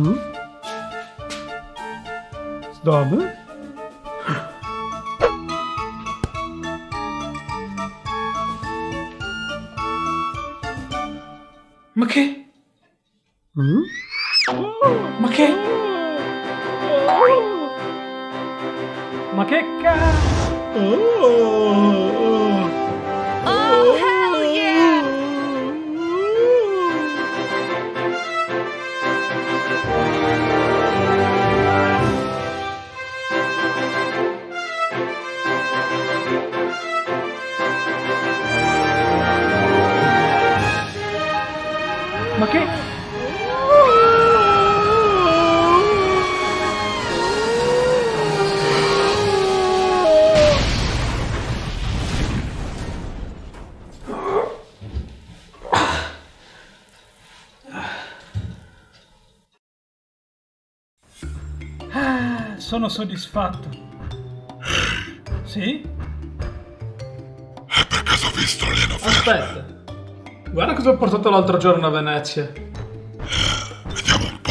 Hm? Dame? Ma soddisfatto. Sì? E per caso ho visto l'alieno verde? Aspetta. Guarda cosa ho portato l'altro giorno a Venezia. Vediamo un po'.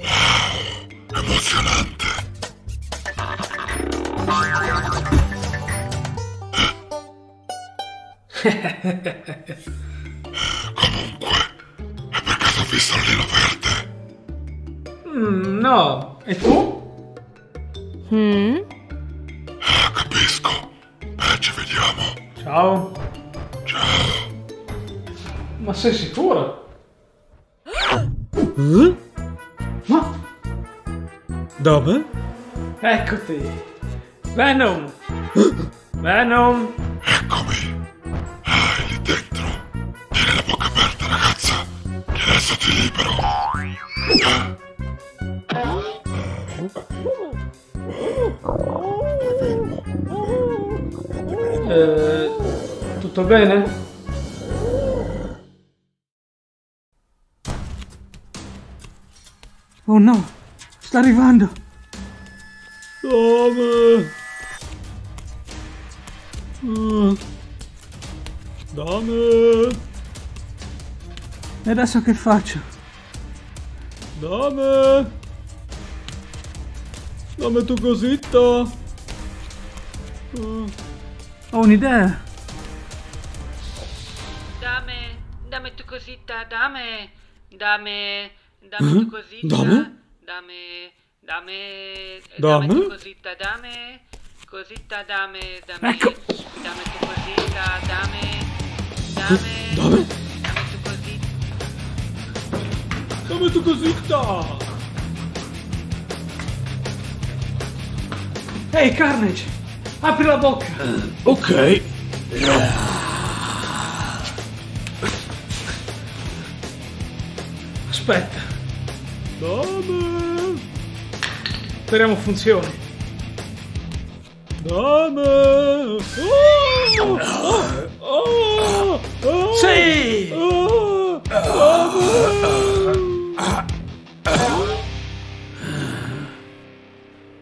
Wow, emozionante. Comunque, adesso che faccio? Dame? Dame tu cosita? Eh. Ho un'idea. Dame, dame tu cosita, dame, dame, dame tu cosita, Dame? dame, dame, Dame? tu cosita, dame, cosita, dame, dame, Ecco. dame tu cosita, dame, dame, Dame? Dame tu cosita? Ehi, Carnage! Apri la bocca! Ok. Aspetta, Dame? speriamo funzioni. Dame? Oh! Oh! Oh! Oh! Sì! Oh! Dame!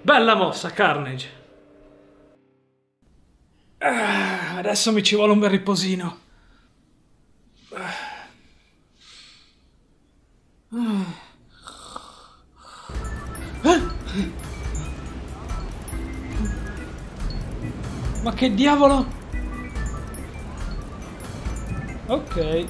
Bella mossa, Carnage. Ah, adesso mi ci vuole un bel riposino. Ah. Ma che diavolo? Ok.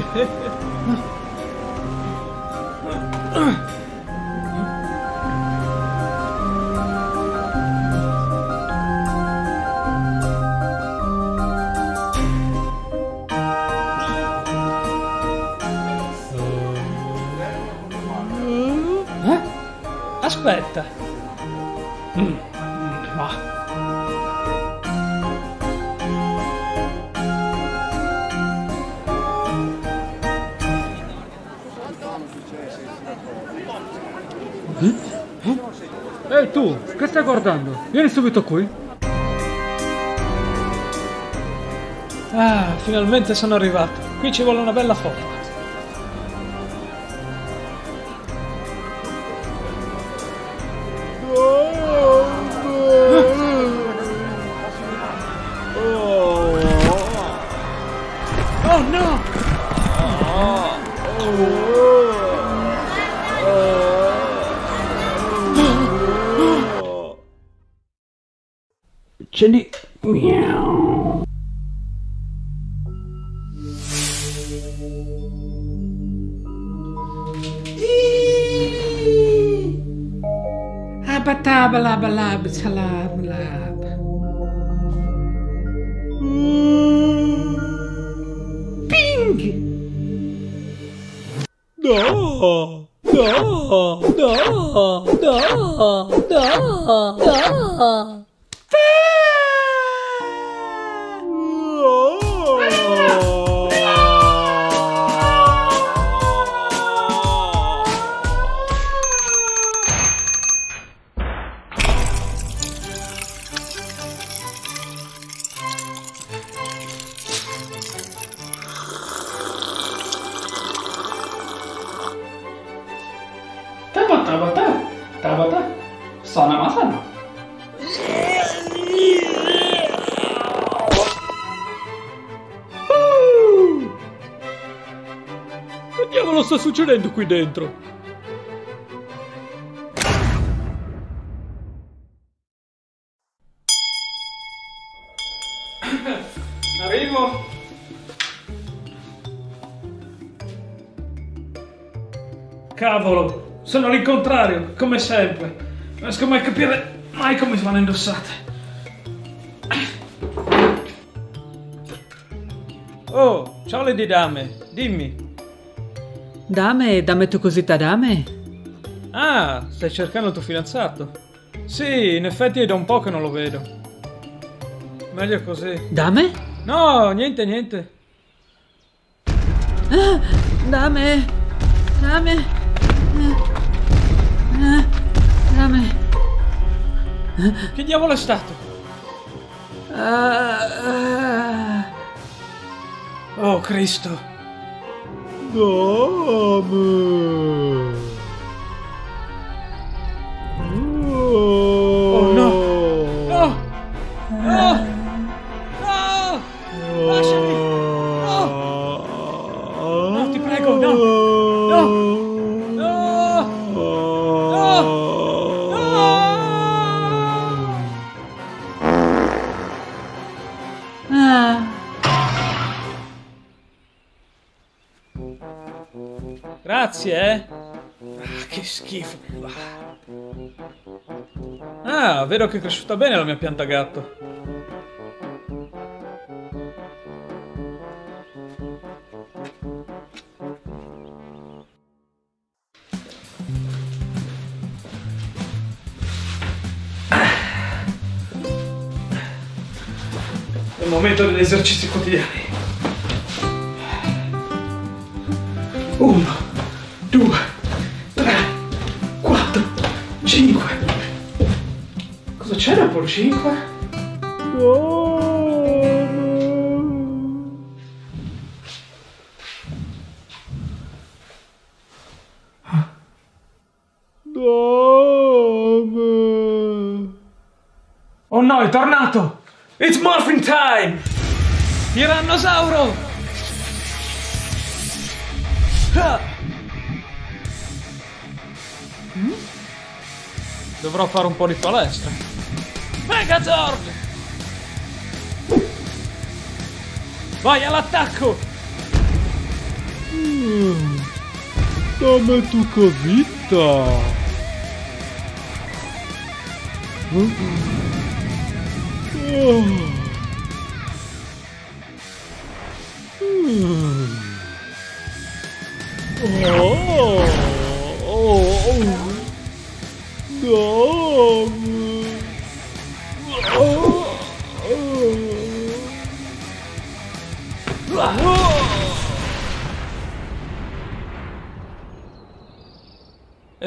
Hehehehe stai guardando? Vieni subito qui. Ah, finalmente sono arrivato. Qui ci vuole una bella foto. Hello. Qui dentro? Arrivo. Cavolo, sono l'incontrario, come sempre. Non riesco mai a capire mai come si vanno indossate. Oh, ciao Lady Dame, dimmi. Dame, dammi tu cosita dame. Ah, stai cercando il tuo fidanzato? Sì, in effetti è da un po' che non lo vedo. Meglio così. Dame? No, niente, niente. Dame. Dame. Eh, Dame. Che diavolo è stato? Ah, ah. Oh, Cristo. Oh Vedo che è cresciuta bene la mia pianta gatto. È il momento degli esercizi quotidiani. Uno, c'è dopo il cinque? Oh no, è tornato! It's morphing time! Tirannosauro! Ah! Dovrò fare un po' di palestra. Megazord! Vai all'attacco! Dame tu cosita. Oh, oh, oh. Dame.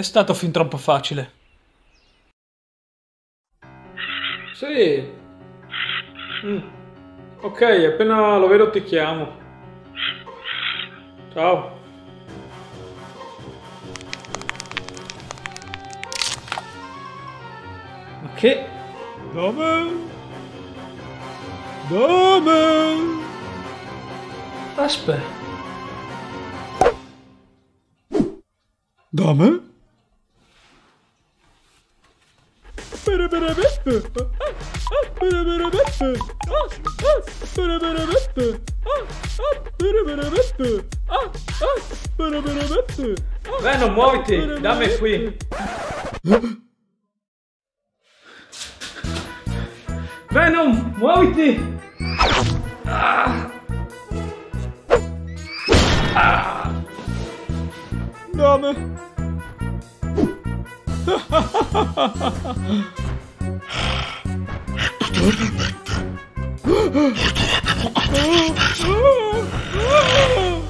Stato fin troppo facile. Sì. Mm. Ok, appena lo vedo ti chiamo. Ciao. Ma che? Dame? Dame? Aspetta. Dame? Venom, muoviti! Dammi qui! Venom, muoviti! Dame? Eccoti finalmente. Poi tu abbiamo commesso speso.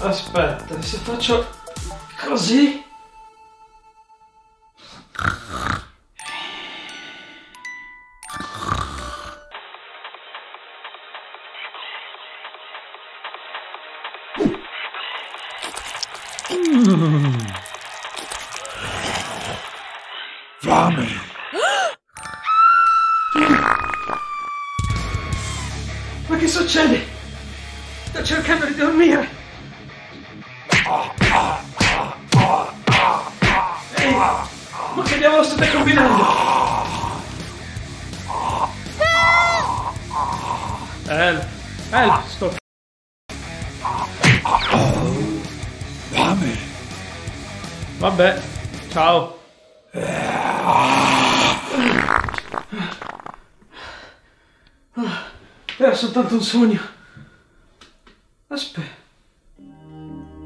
Aspetta, se faccio così... Sogno. Aspetta.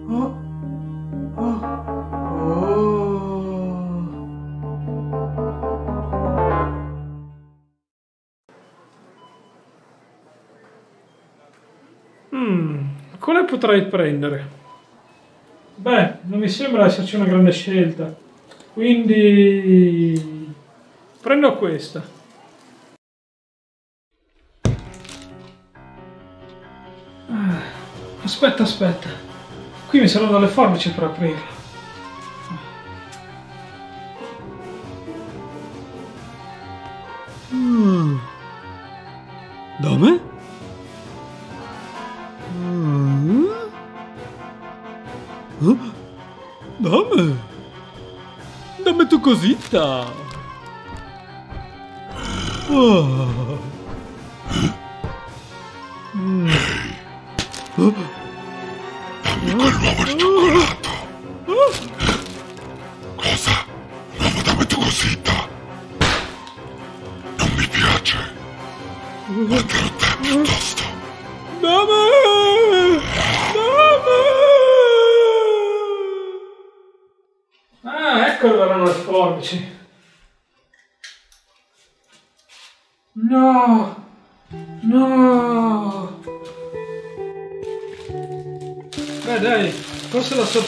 Oh. Oh. Oh. Quale potrei prendere? Beh, non mi sembra esserci una grande scelta. Quindi... Prendo questa. Aspetta, aspetta. Qui mi saranno delle forbici per aprirla. Dame? Mm? Eh? Dame? Dame tu cosita. Oh.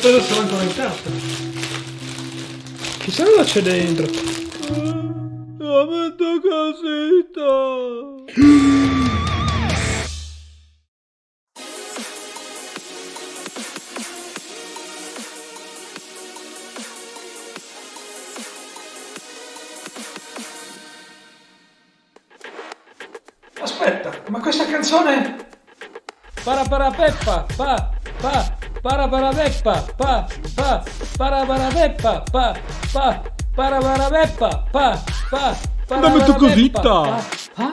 Sorpresa sarà ancora intatta. Chissà cosa c'è dentro. Peppa, pa, pa, para Dammi tu para cosita. peppa, pa, pa.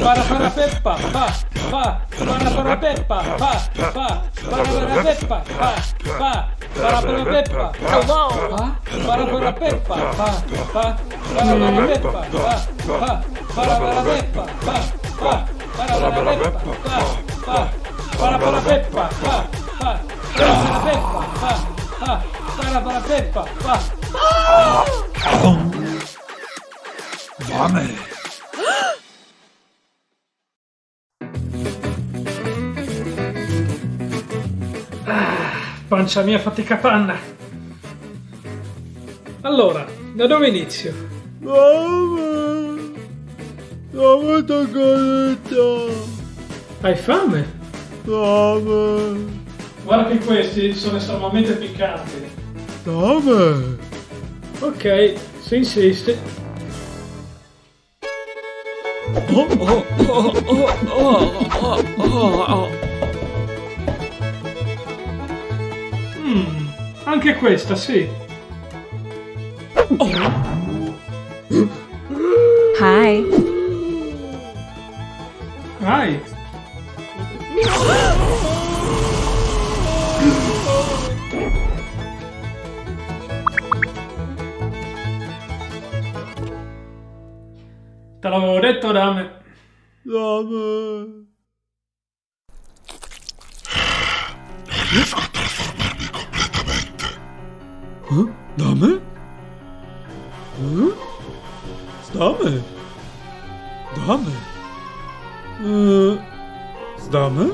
Para para peppa, pa, pa, para para peppa, pa, pa, para para peppa, pa, pa, para para peppa, pa, pa, para para peppa, pa, pa, para para peppa, pa, pa, Parabella Peppa, pa, Parabella Peppa, pa, pa, Peppa, pa, pa, Peppa, pa. Vame. Pancia mia fatica panna. Allora, da dove inizio? Mamma. Dame toccoletta. Hai fame? Dame. Guarda che questi sono estremamente piccanti. Dame. Ok, se insisti. Oh, oh, oh, oh, oh, oh, oh, oh. Mm, anche questa, sì. Hi. Vai. Te l'avevo detto, dame. Dame. Riesco a trasformarmi completamente. Eh? Dame? Eh? Zdamy? Damy? Eh, Zdamy?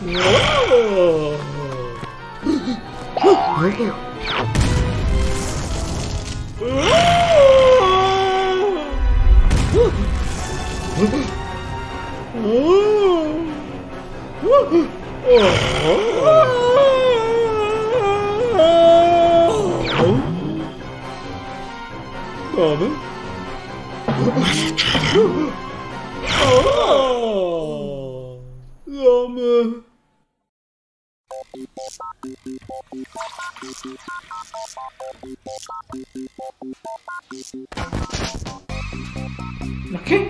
O! Damy? Che succede? Damy?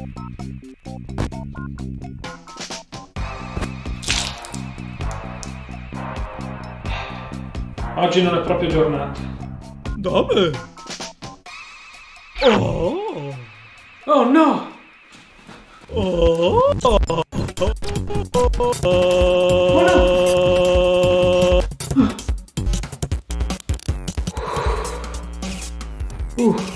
Ma Oggi non è proprio giornata. Damy? Oh! Oh no! Oh! Uh,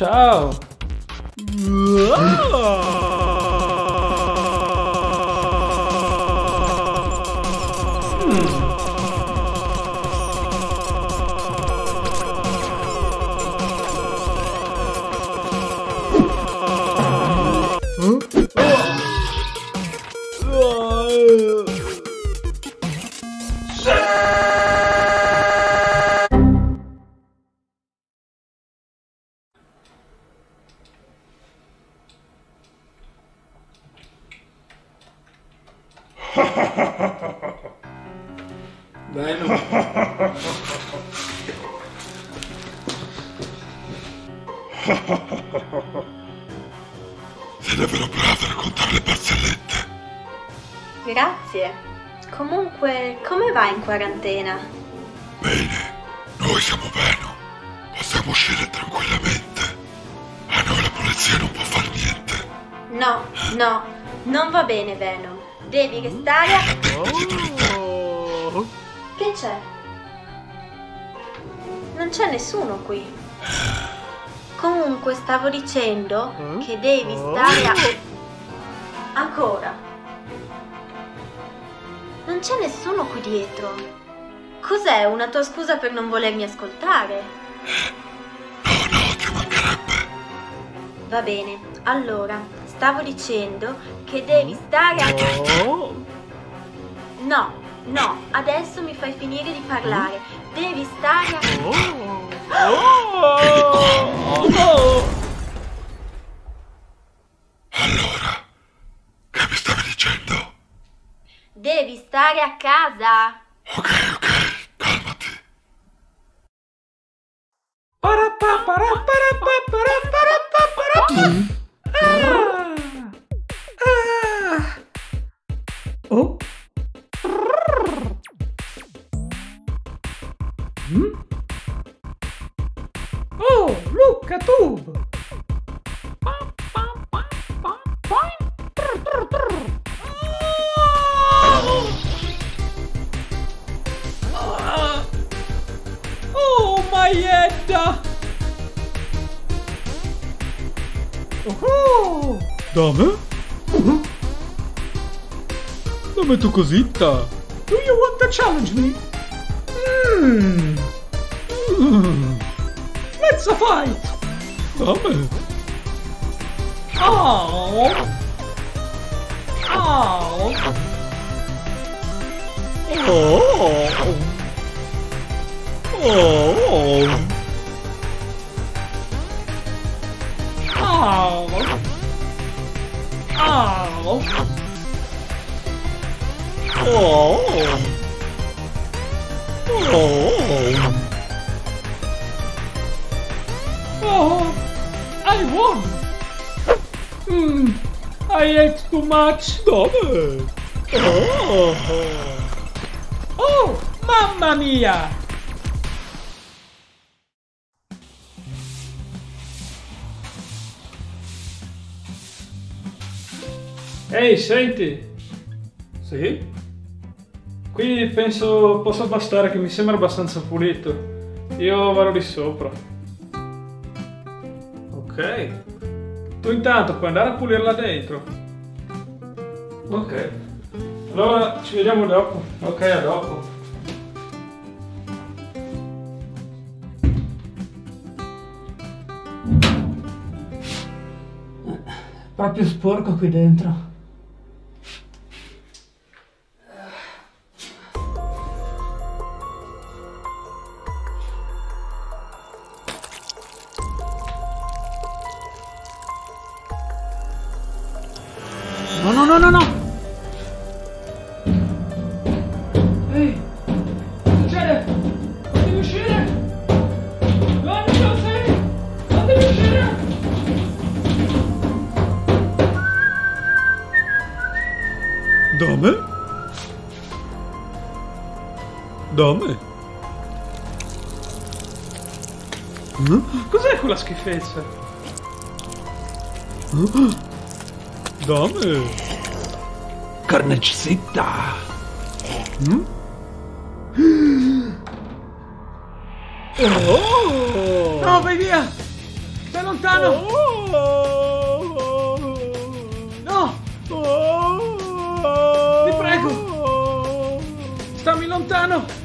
ciao! Bello. Sei davvero bravo a raccontare le barzellette. Grazie. Comunque, come va in quarantena? Bene, noi siamo Venom. Possiamo uscire tranquillamente. A noi la polizia non può far niente. No, no, non va bene, Venom. Devi restare dietro di te. Che c'è? Non c'è nessuno qui. Comunque stavo dicendo che devi stare a... Ancora. Non c'è nessuno qui dietro. Cos'è una tua scusa per non volermi ascoltare? No, no, ti mancherebbe. Va bene, allora, stavo dicendo che devi stare a... No, no, adesso mi fai finire di parlare. Devi stare a... Allora, che mi stavi dicendo? Devi stare a casa. Ok, ok, calmati. Oh? Dame? Dame tu cosita! Do you want to challenge me? Mm. Mm. Let's a fight! Dame! Oh! Oh! Oh! Oh! Oh! Oh! Oh! I won! Hmm, I ate too much. Dame! Oh! Oh, mamma mia! Ehi, senti, Sì? Qui penso possa bastare che mi sembra abbastanza pulito. Io vado di sopra. Ok. Tu intanto puoi andare a pulire là dentro. Ok. Allora ci vediamo dopo. Ok, a dopo. Proprio sporco qui dentro. Dame? Cos'è quella schifezza? Dame? Carnecita! Oh! No, vai via! Stai lontano! No! Ti prego! Stammi lontano!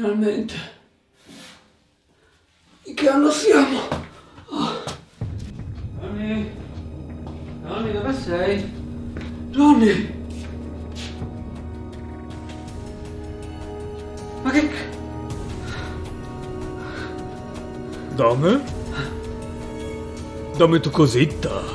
Finalmente! In che anno siamo? Johnny? Johnny, dove sei? Johnny! Ma che... Dame? Dame tu cosita!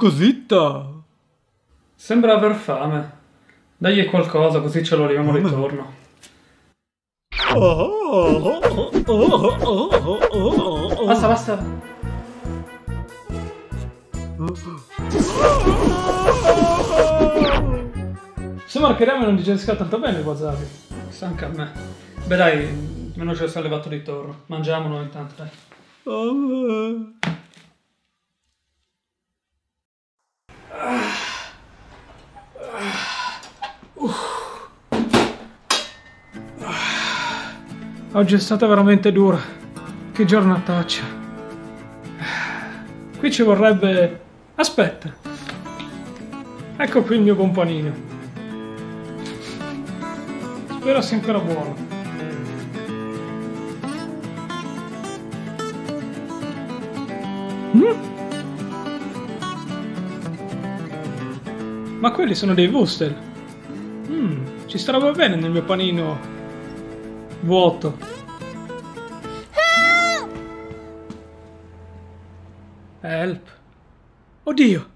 Cosita. Sembra aver fame. Dagli qualcosa così ce lo leviamo ritorno. Basta, basta. Sembra che Rame non digerisca tanto bene il wasabi. Sa anche a me. Beh dai, almeno ce lo siamo levato di torno. Mangiamolo intanto, dai. Oggi è stata veramente dura. Che giornataccia. Qui ci vorrebbe... Aspetta. Ecco qui il mio buon panino. Spero sia ancora buono. Mm? Ma quelli sono dei Wustel. Mm, ci starà bene nel mio panino vuoto. Help. Oddio.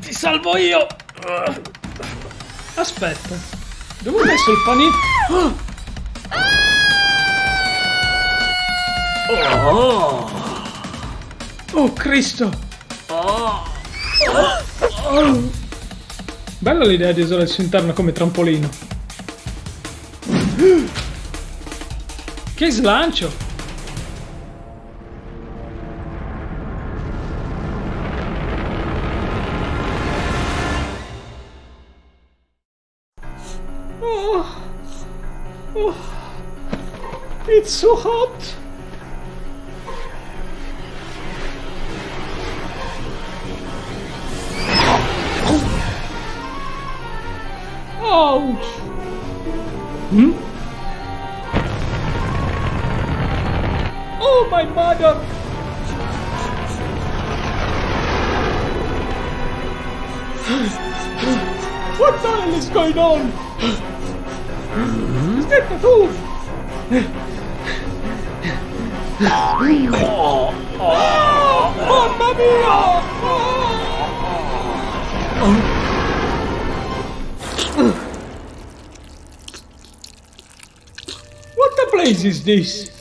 Ti salvo io. Aspetta. Dove ho messo il panino? Oh Cristo. Bella l'idea di usare il suo interno come trampolino. Che slancio! Oh. Oh. It's so hot! Is this?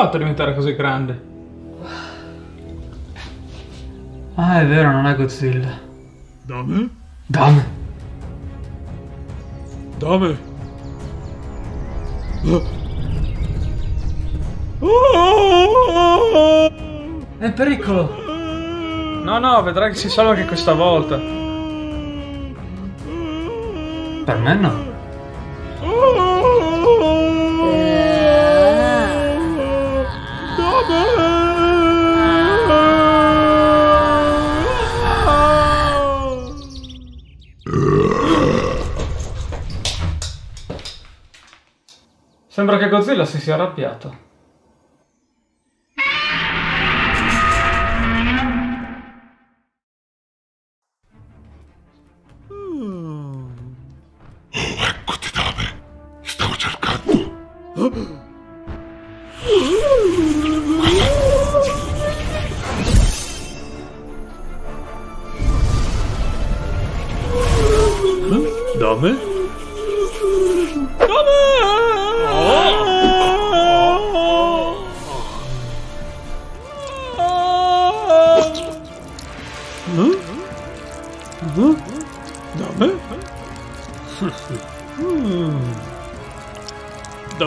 Fatto a diventare così grande? Ah, è vero, non è Godzilla. Dame? Dame. Dame? È in pericolo! No, no, vedrai che si salva anche questa volta. Per me no. Sembra che Godzilla si sia arrabbiato.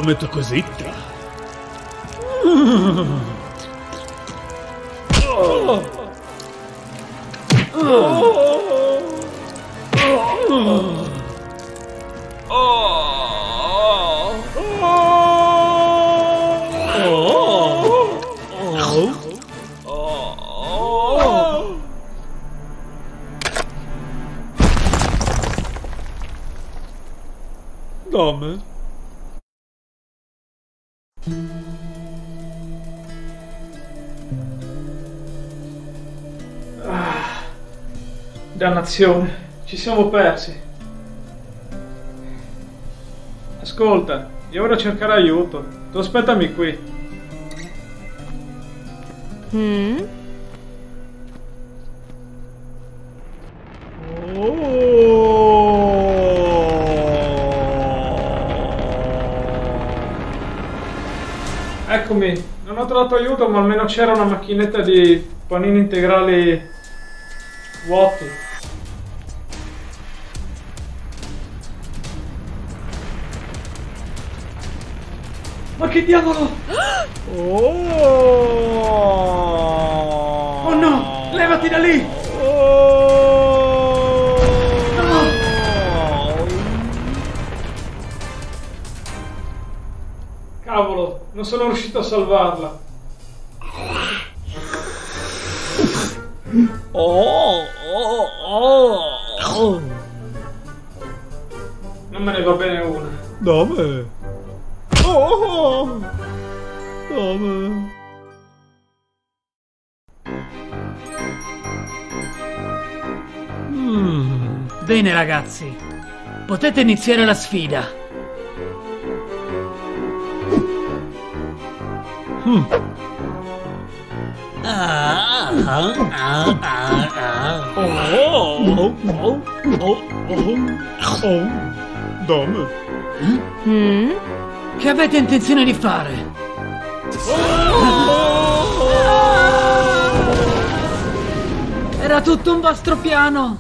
Dame tu cosita. Dannazione, ci siamo persi. Ascolta, io ora cercherò aiuto. Tu aspettami qui. Hmm? Eccomi, non ho trovato aiuto, ma almeno c'era una macchinetta di panini integrali vuoti. Che diavolo! Oh no! Levati da lì! Cavolo, non sono riuscito a salvarla. Oh, oh, oh. Non me ne va bene una. Oh, ragazzi, potete iniziare la sfida. Hmm? Che avete intenzione di fare? Era tutto un vostro piano,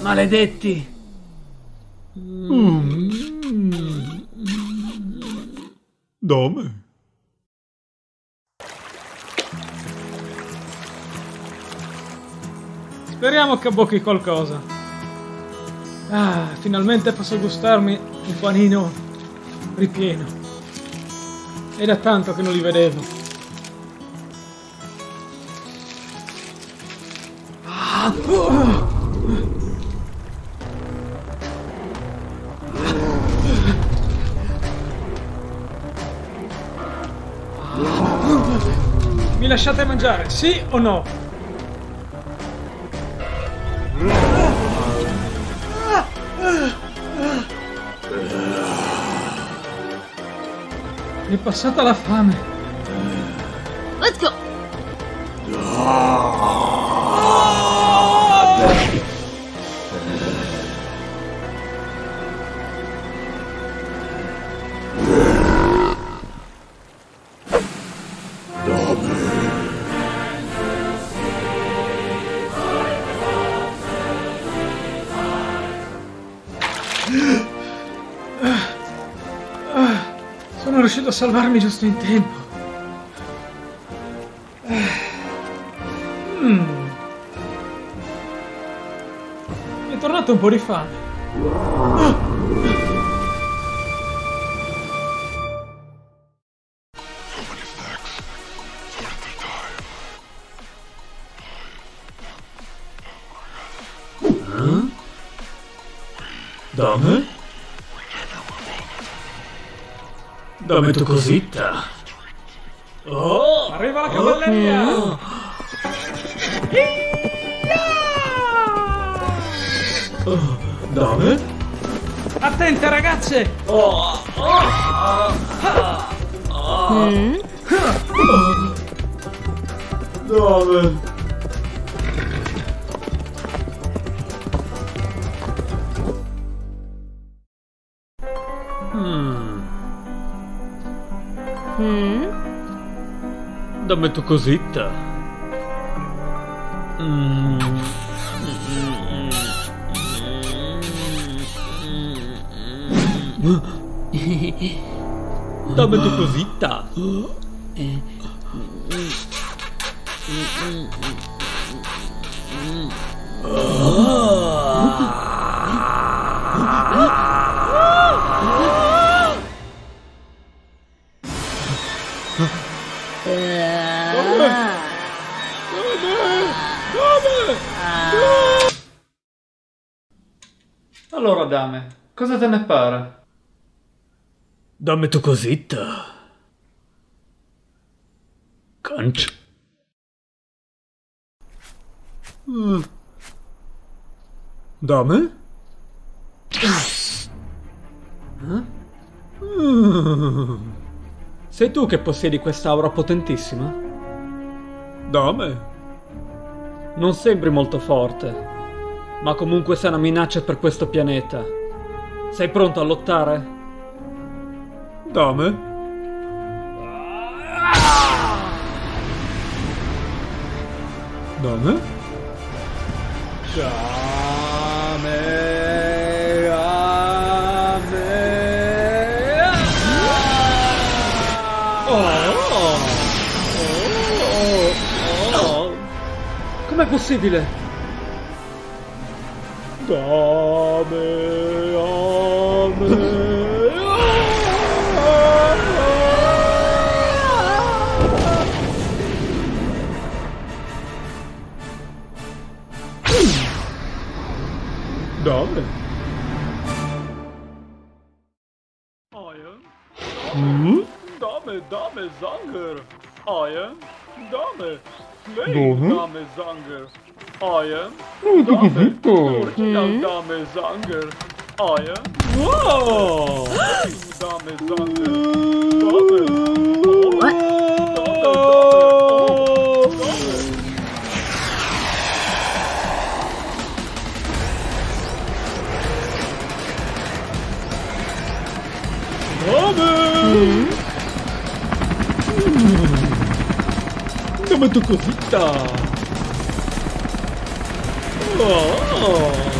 maledetti. Speriamo che abbocchi qualcosa. Ah, finalmente posso gustarmi un panino ripieno. Da tanto che non li vedevo. Ah, oh. Mi lasciate mangiare, sì o no? È passata la fame. Let's go! Salvarmi giusto in tempo. Mm. Mi è tornato un po' di fame. So Dame tu cosita. Oh, Arriva la cavalleria! dame? Attente ragazze! Hmm? Dame? Hmm? Dame tu cosita. Mm. Dame tu cosita. Dammi tu cosita. Cancio. Dame? Sei tu che possiedi quest'aura potentissima? Dame? Non sembri molto forte, ma comunque sei una minaccia per questo pianeta. Sei pronto a lottare? Oh, oh, oh. Com'è possibile? Dame, dame. Dame, dame, zanger. Iron? Dame. Slave, dame, zanger. Iron? Dame. Original dame, zanger. Iron? Wow! Dame, zanger. Dame. Dame, Dame tu cosita! Oh.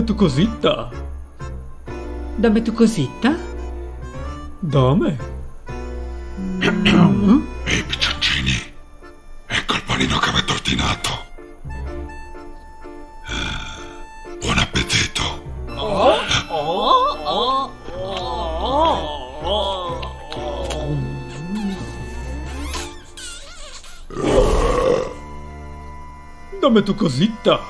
Dame tu cosita? Dammi tu cosita? Dame? Ehi, piccioncini, ecco il panino che avete ordinato. Eh, Buon appetito. Dame tu cosita?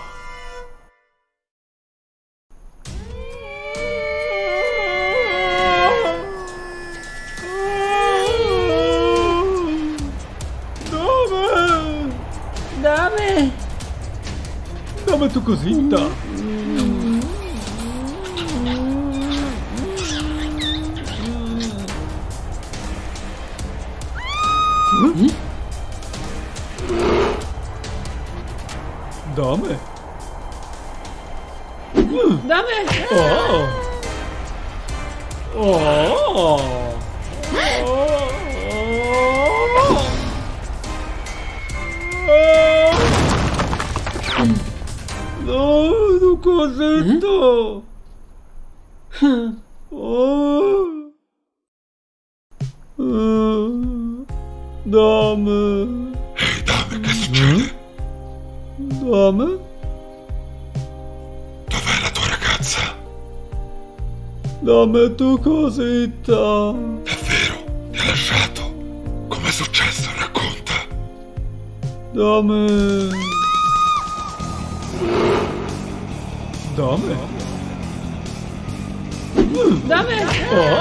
Cosetta! Davvero? Ti ha lasciato? Com'è successo? Racconta. Dame! Dame? Dame! Oh!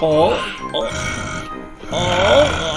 In arrivo. Oh,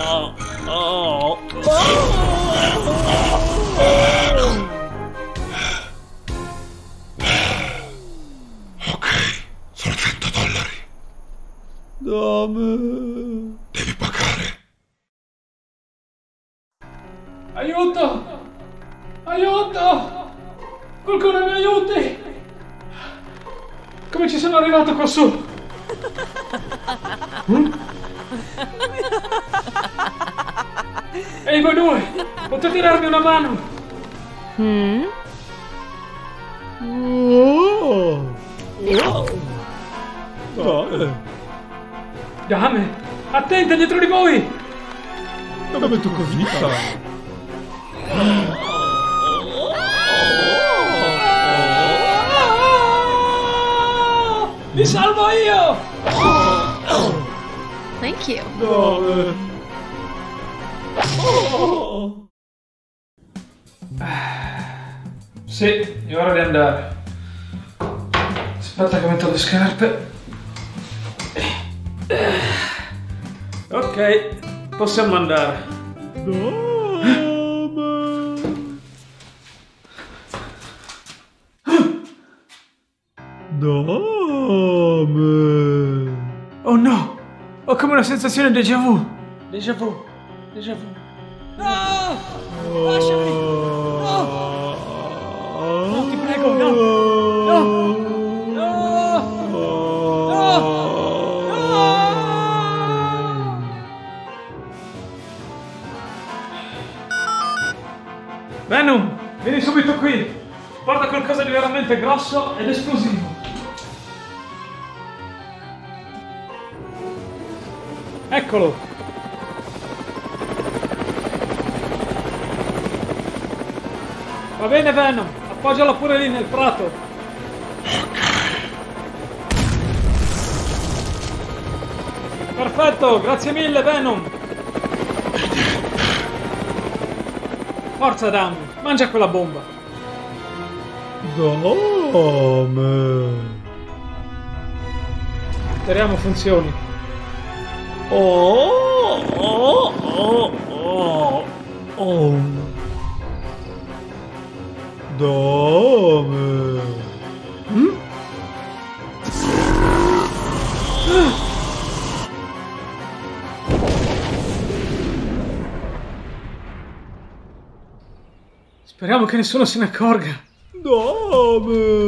possiamo andare. Dame? Dame? Oh no! Ho come una sensazione déjà vu. Déjà vu. Déjà vu. No! Lasciami! Grosso ed esplosivo. Eccolo. Va bene Venom, appoggiala pure lì nel prato. Perfetto, grazie mille Venom. Forza Dam, mangia quella bomba. Dame? Speriamo funzioni. Oh, oh, oh, oh, oh. Dame? Speriamo che nessuno se ne accorga. Dame?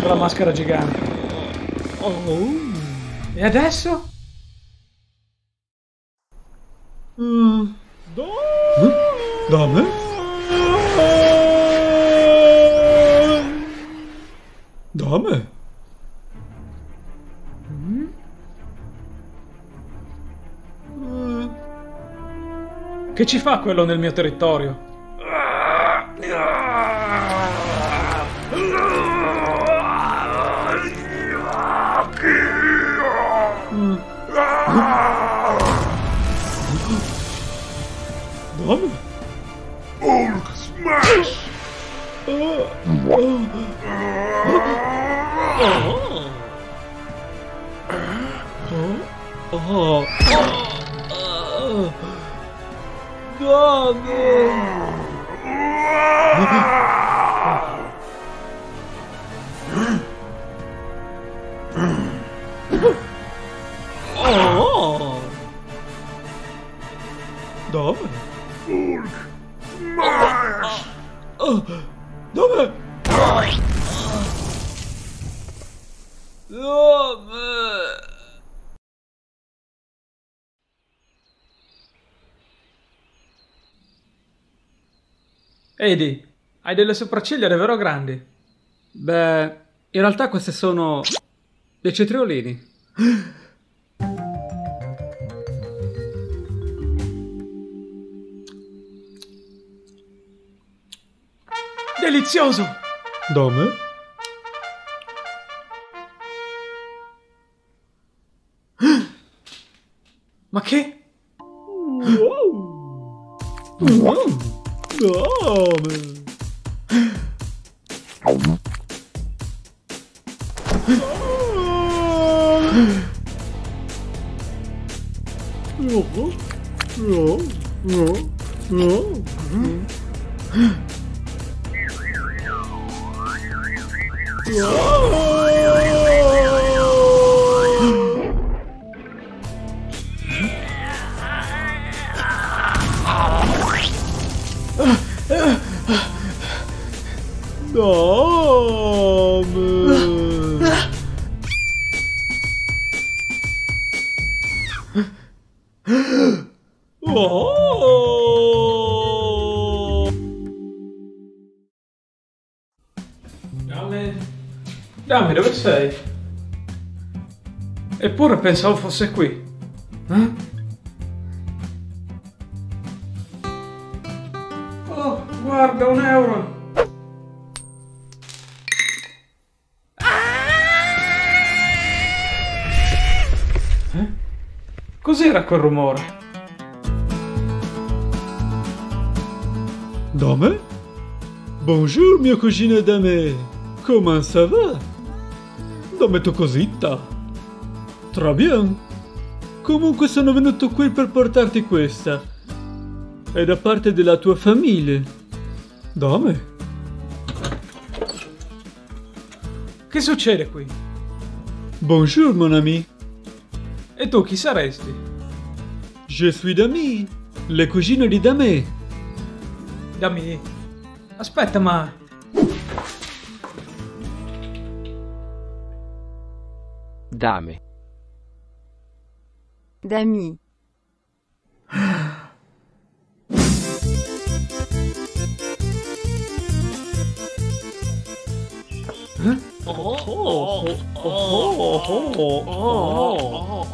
Preso quella maschera gigante. oh. E adesso? Mm. Dame? Dame? Che ci fa quello nel mio territorio? Oh. Dame? Oh. Dame? Hulk Eddie, hai delle sopracciglia davvero grandi. Beh, in realtà queste sono dei cetriolini. Delizioso! Dome? Ma che? Wow! wow. Pensavo fosse qui. Eh? Oh, guarda, un euro. Eh? Cos'era quel rumore? Dame? Bonjour, mia cugina Dame. Comment ça va? Dame tua bien. Comunque sono venuto qui per portarti questa. È da parte della tua famiglia. Dame? Che succede qui? Bonjour, mon ami. E tu chi saresti? Je suis Dami, le cugine di Dame. Dammi. Aspetta, ma. Dame. Dami.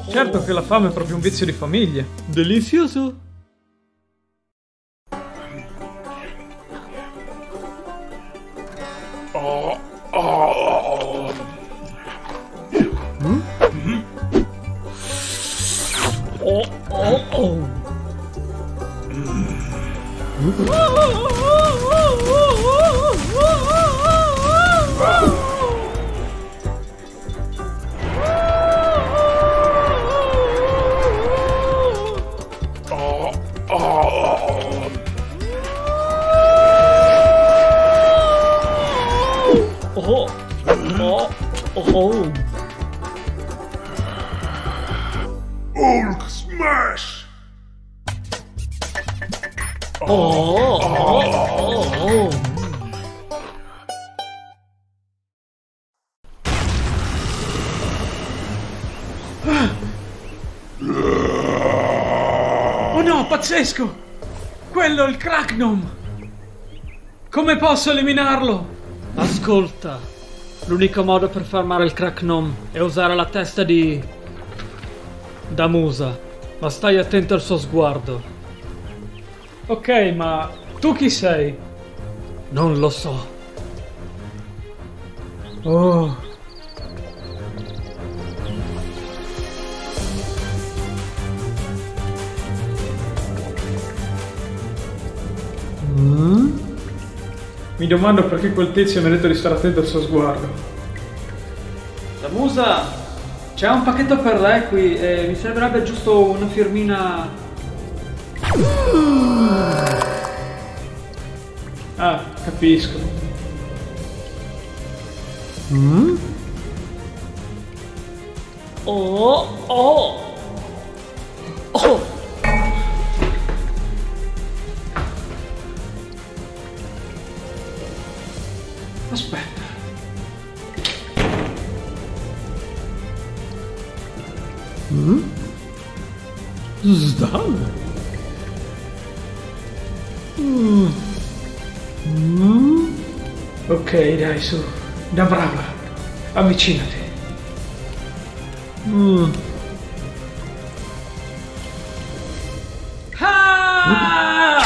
Certo che la fame è proprio un vizio di famiglia. Delicioso. Oh, posso eliminarlo? Ascolta, l'unico modo per fermare il Cracknom è usare la testa di... Damusa, ma stai attento al suo sguardo. Ok, ma tu chi sei? Non lo so. Oh. Mi domando perché quel tizio mi ha detto di stare attento al suo sguardo. La musa, c'è un pacchetto per lei qui e mi servirebbe giusto una firmina. Ah, capisco. Oh, oh, oh. Dai, su. Da brava. Avvicinati. Ah!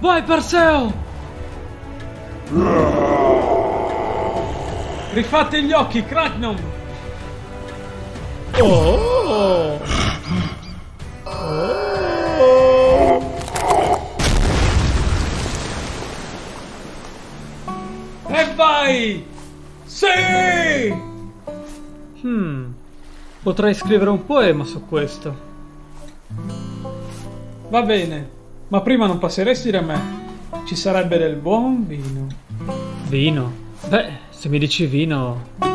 Vai Perseo! Rifate gli occhi, Cracknum! Oh! Potrei scrivere un poema su questo. Va bene, ma prima non passeresti da me. Ci sarebbe del buon vino. Vino? Beh, se mi dici vino...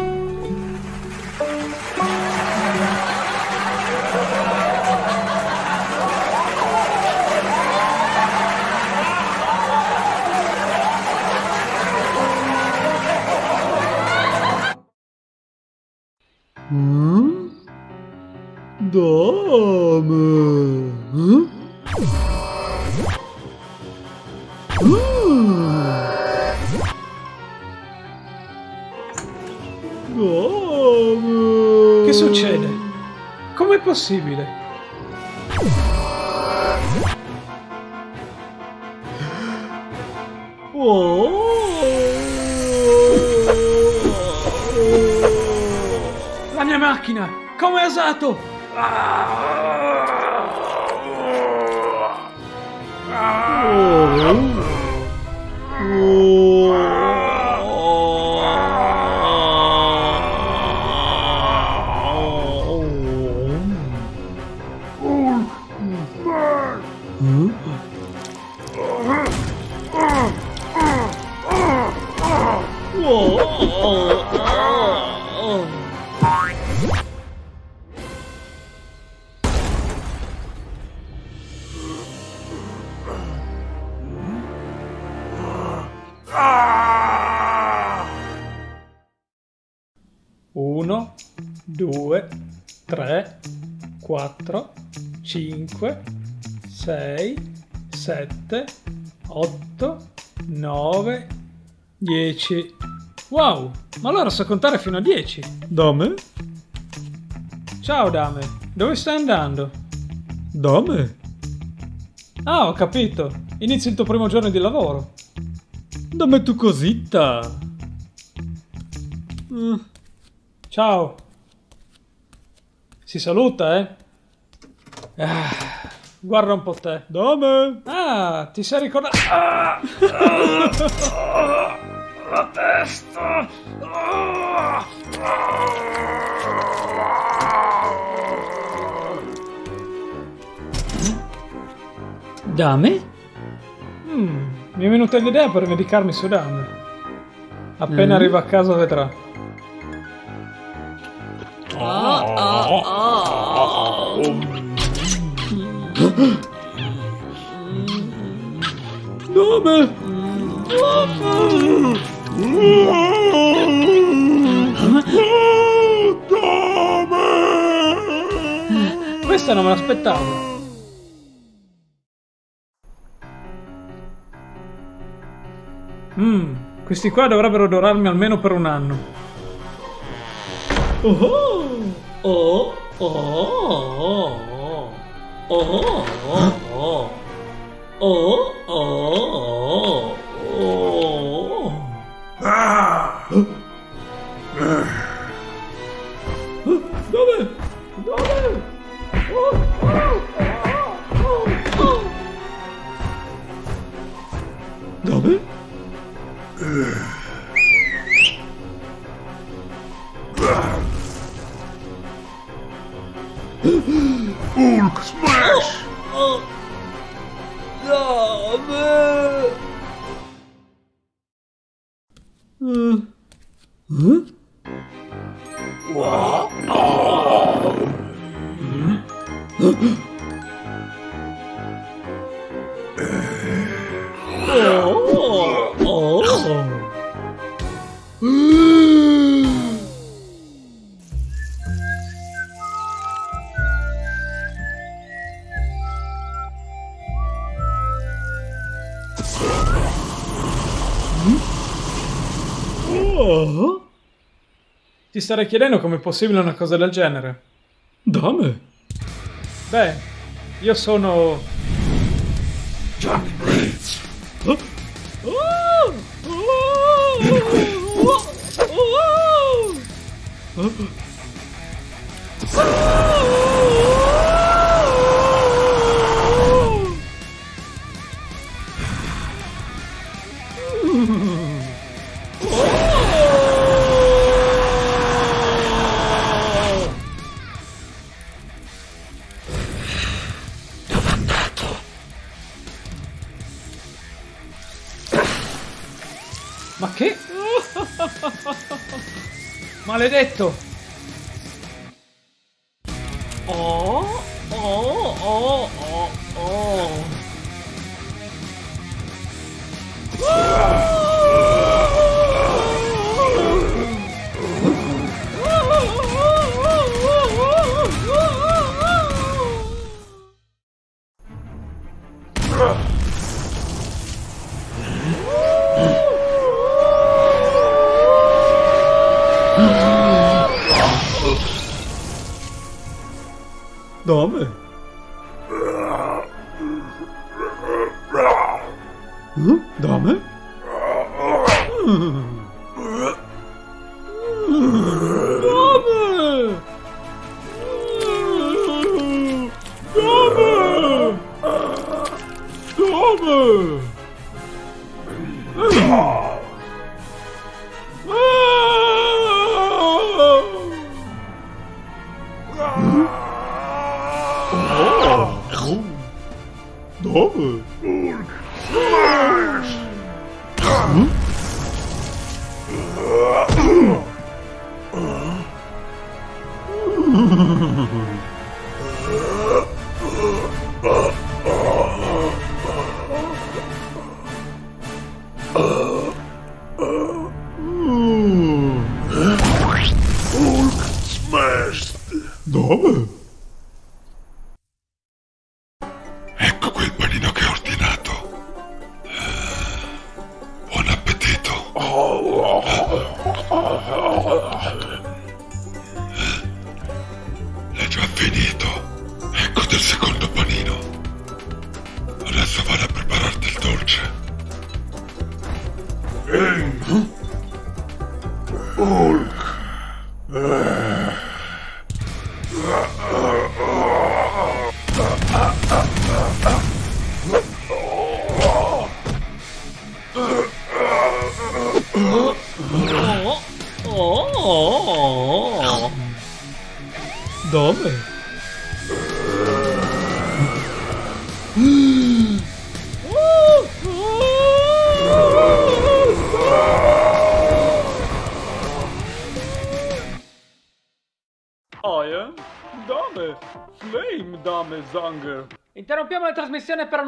4, 5, 6, 7, 8, 9, 10. Wow, ma allora so contare fino a 10. Dame? Ciao Dame, dove stai andando? Dame? Ah, ho capito. Inizi il tuo primo giorno di lavoro. Dame tu cosita. Mm. Ciao. Si saluta, eh? Ah, guarda un po' te. Dame? Ah, ti sei ricordato... Ah, ah, la testa! Ah, Dame? Mm, mi è venuta l'idea per medicarmi su Dame. Appena Mm. arriva a casa vedrà. Dame? Questa non me l'aspettavo. Mmm, questi qua dovrebbero durarmi almeno per un anno. Oh, oh, oh, oh, 어허, 어허, 어허, 어허, 어허. 아! 너네, 너네. 너네? 으. Hulk smash! Oh, oh. Uh, huh? What? Oh. Hmm? oh. oh. oh. Ti starei chiedendo com'è possibile una cosa del genere. Dame. Beh, io sono... Johnny Brains. Dove è Ma che? Maledetto!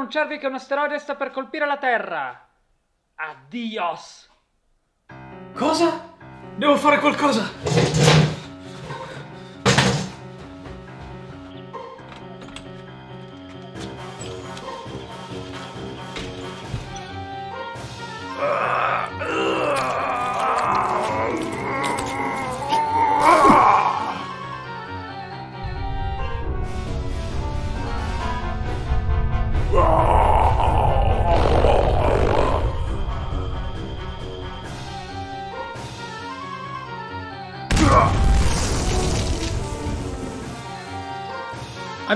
Annunciarvi che un asteroide sta per colpire la Terra. Addios! Cosa? Devo fare qualcosa!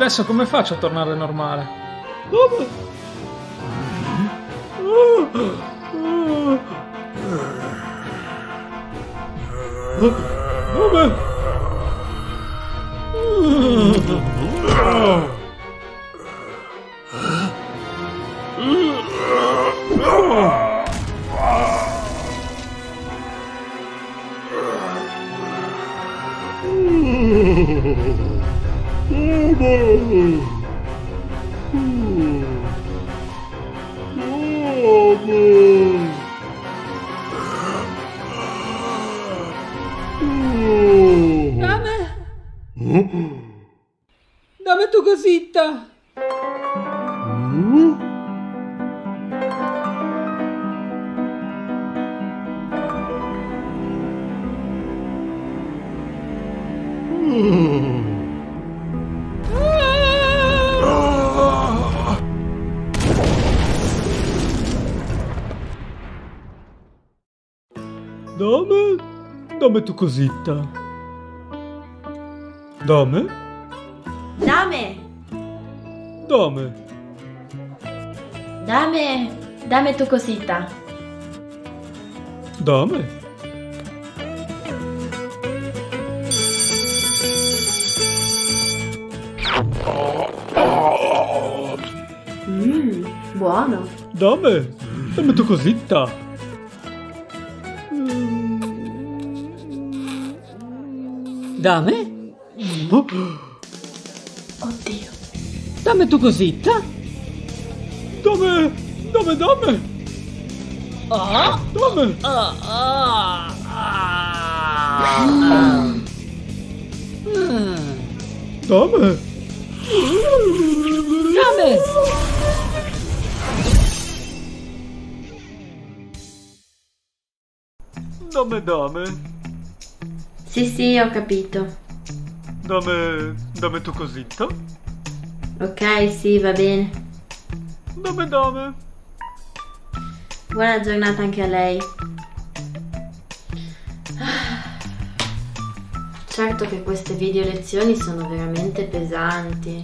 Adesso come faccio a tornare normale? Dove? Tu cosita. Dame? Dame! Dame. Dame, dame tu cosita. Dame. Mmm, buono. Dame. Dame tu cosita. Dame? Oddio. Dammi tu cosita. Dame. Dame, dame. Ah, Dame. ah, ah, ah. Mm. Dame. Dame! Dame, dame. Sì, sì, ho capito. Dame. Dame tu cosita. Ok, sì, va bene. Dame, dame. Buona giornata anche a lei. Certo che queste video lezioni sono veramente pesanti.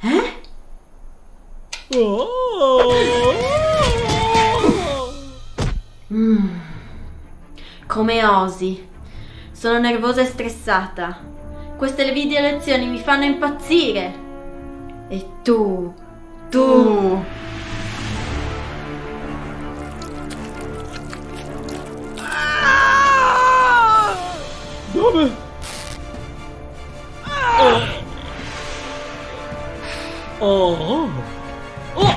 Eh? Mm. Come osi? Sono nervosa e stressata. Queste video lezioni mi fanno impazzire. E tu, tu. Dame. Oh. Oh.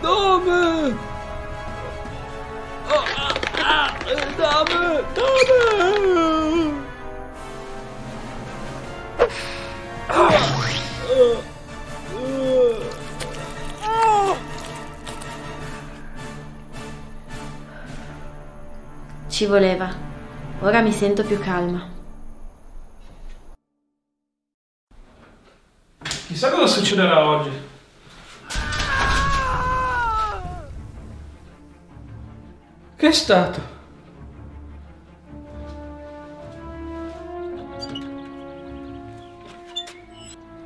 Dame. Dame. Dame. Ci voleva. Ora mi sento più calma. Chissà cosa succederà oggi. Che è stato?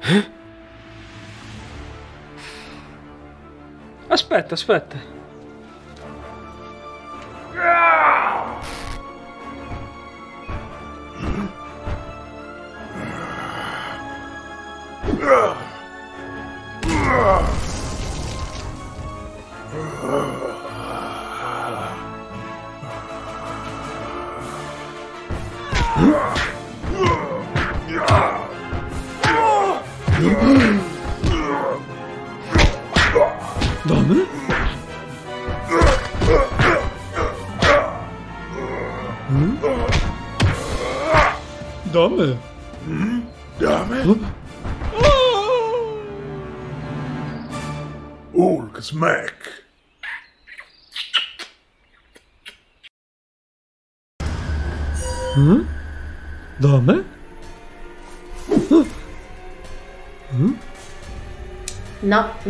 Eh? Aspetta, aspetta. Dame?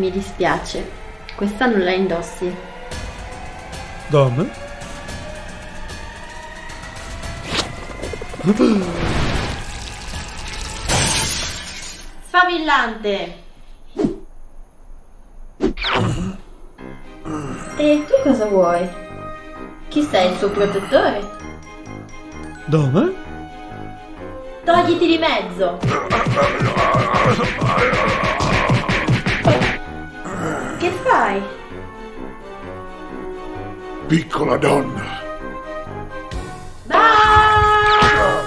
Mi dispiace. Questa non la indossi. Dame? Sfavillante! E tu cosa vuoi? Chi sei il suo protettore? Dame? Togliti di mezzo! Fai? Piccola donna. Ah!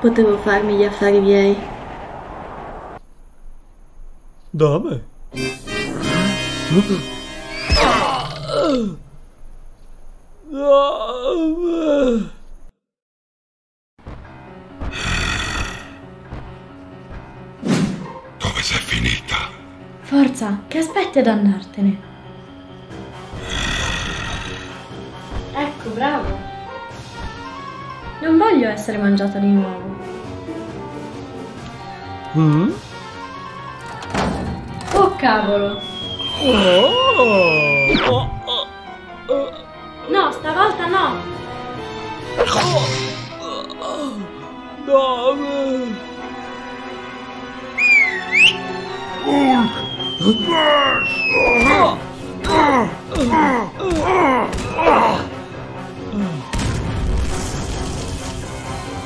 Potevo farmi gli affari miei. Dame? Dove Forza, che aspetti ad andartene? Ecco, bravo. Non voglio essere mangiata di nuovo. Mm? cavolo! No, stavolta no! Dove?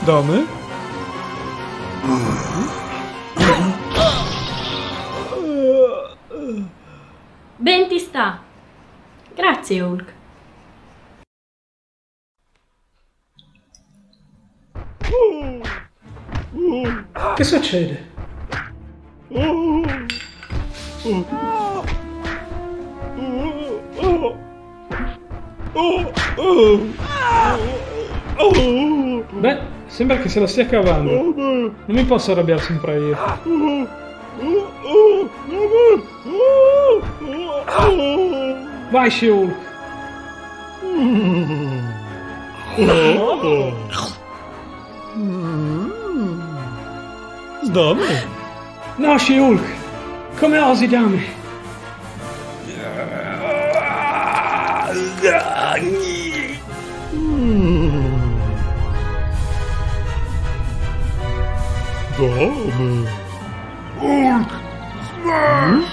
Dame? Ben ti sta! Grazie, Hulk. Che succede? Beh, sembra che se la stia cavando. Non mi posso arrabbiare sempre io. Vai, She-Hulk. Dame? No, She-Hulk. Come osi, dame? Dame. Hulk. Smash.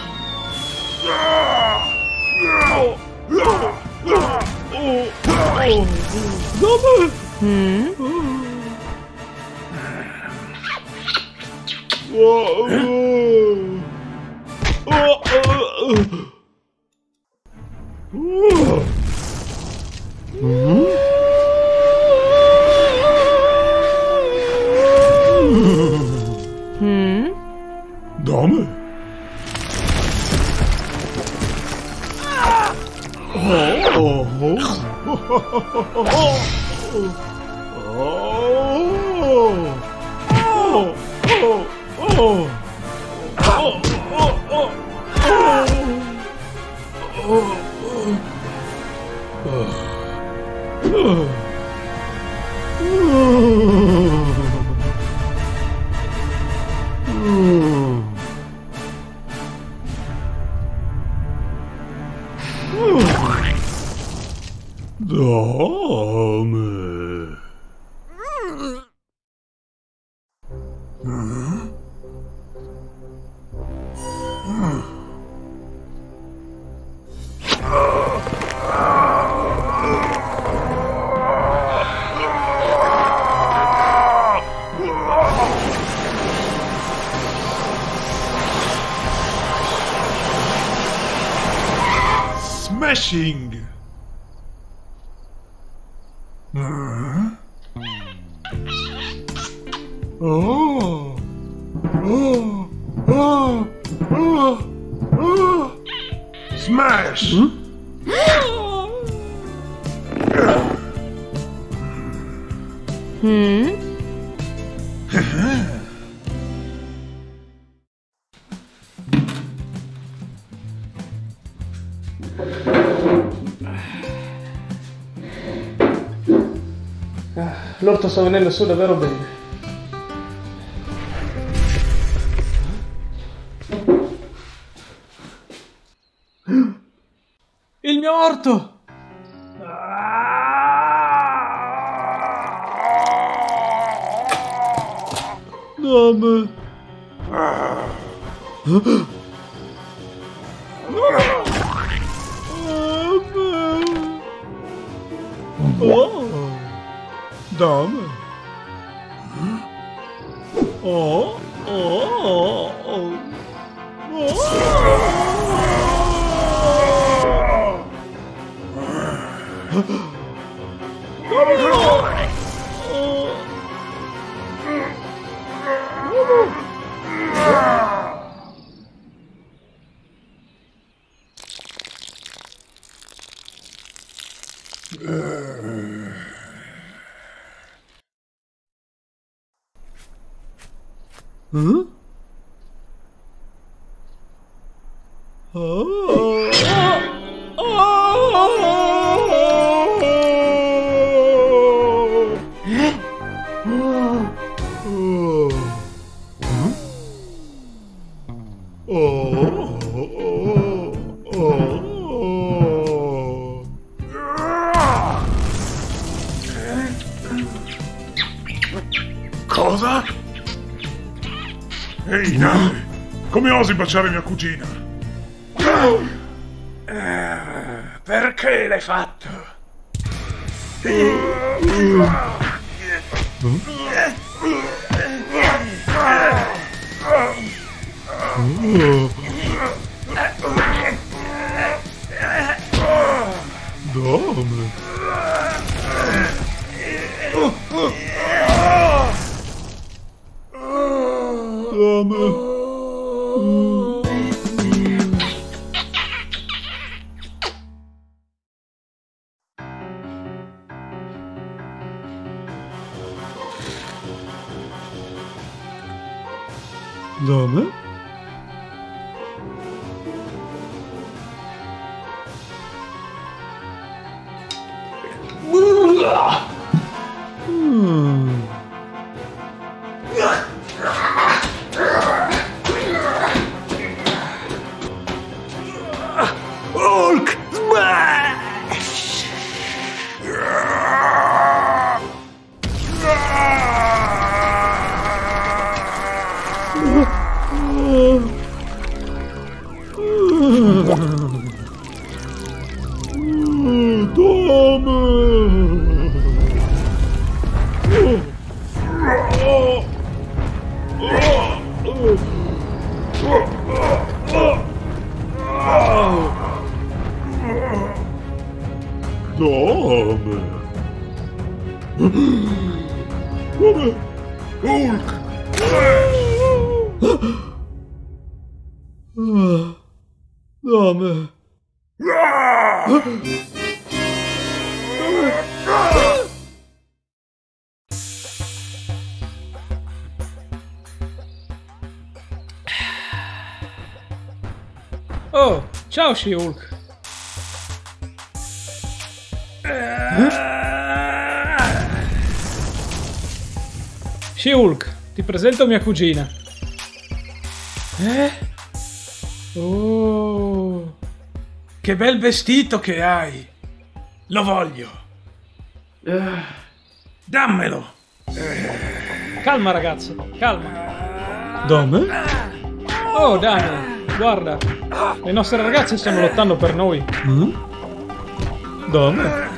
Dame. Ooh. L'orto sta venendo su baciare mia cugina? Eh, perché l'hai fatto? Dame. Dame? Mia cugina. Eh? Oh, che bel vestito che hai. Lo voglio. Eh, dammelo. Calma ragazzo, calma. Dame? Oh Dani, guarda, le nostre ragazze stanno lottando per noi. Mm? Dame?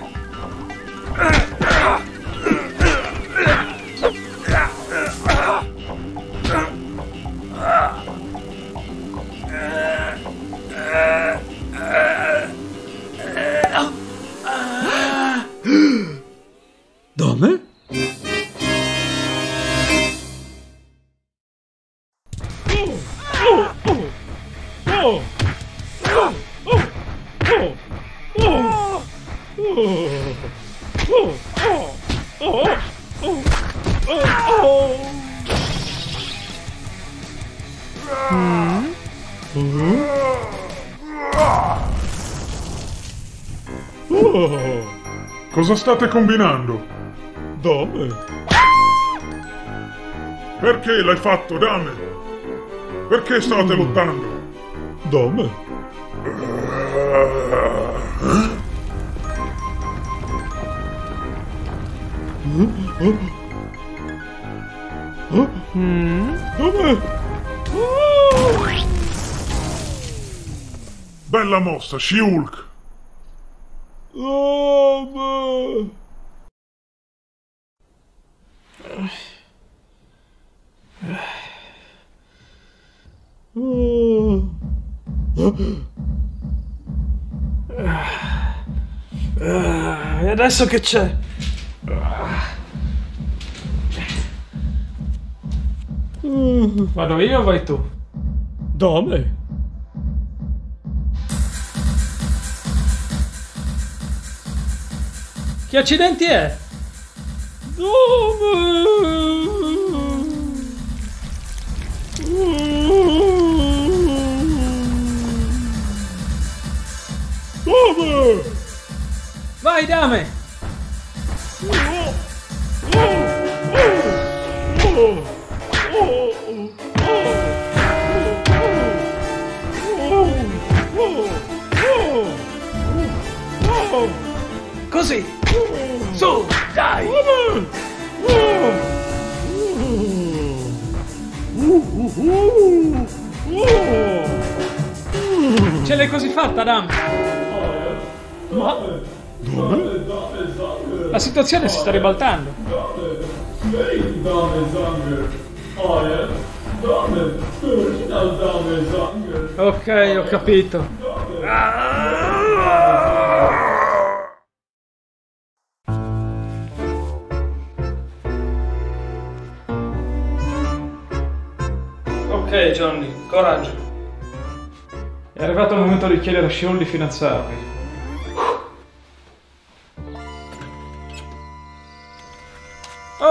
Cosa state combinando? Dame? Perché l'hai fatto, Dame? Perché state lottando? Dame? Dame? Bella mossa, She-Hulk. Dame? E adesso che c'è? Vado io o vai tu? Dame? Che accidenti è? Dame! Vai dame! Così! Su, dai! Ce l'hai così fatta, Adam? Ma... La situazione si sta ribaltando. Ok, ho capito. Ok, Johnny, coraggio. È arrivato il momento di chiedere a Shion di finanziarvi.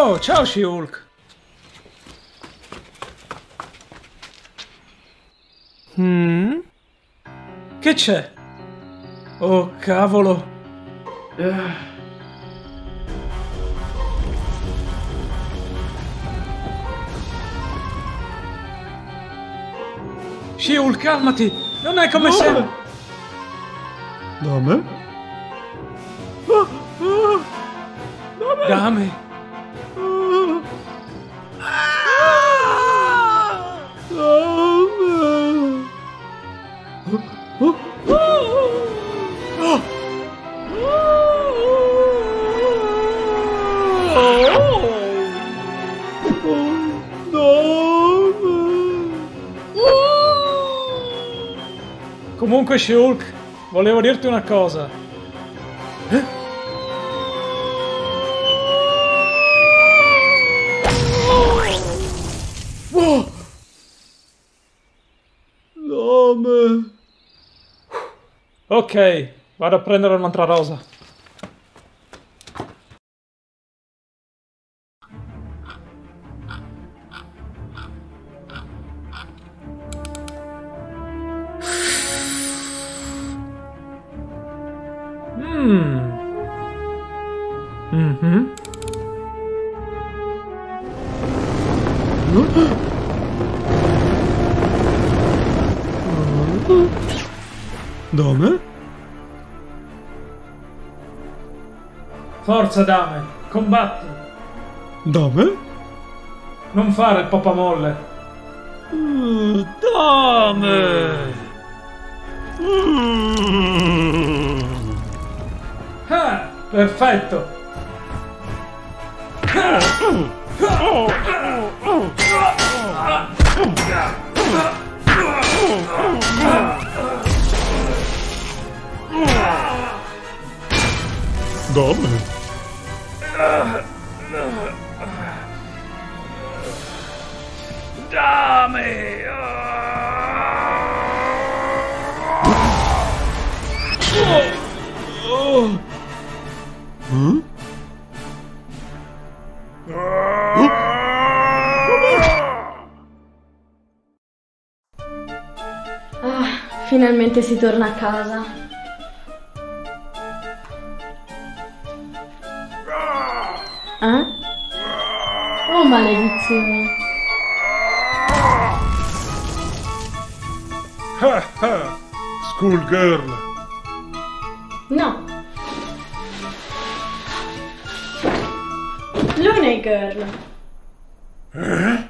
Oh, ciao She-Hulk! Hmm? Che c'è? Oh, cavolo! Eh. She-Hulk, calmati! Non è come se... Dame? Dame! Comunque, She-Hulk, volevo dirti una cosa. Dame. Ok, vado a prendere un'altra rosa. Forza, dame, combatti. Dame? Non fare il popamolle. Uh, Dame! Ah, perfetto. Dame? Dame! Ah, finalmente si torna a casa. Maledizione. Ah, ah. Schoolgirl. No. Looney Girl. Ah.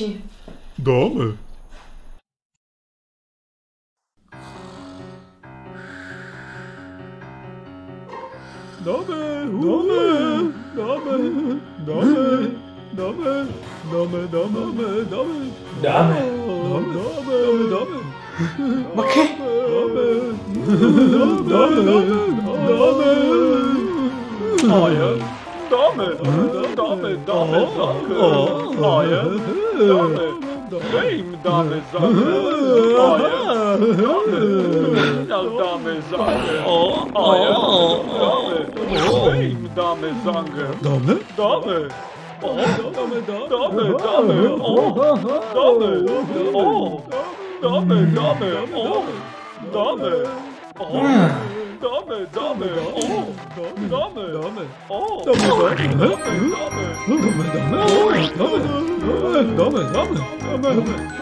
вообще. Dame, dame, Dame?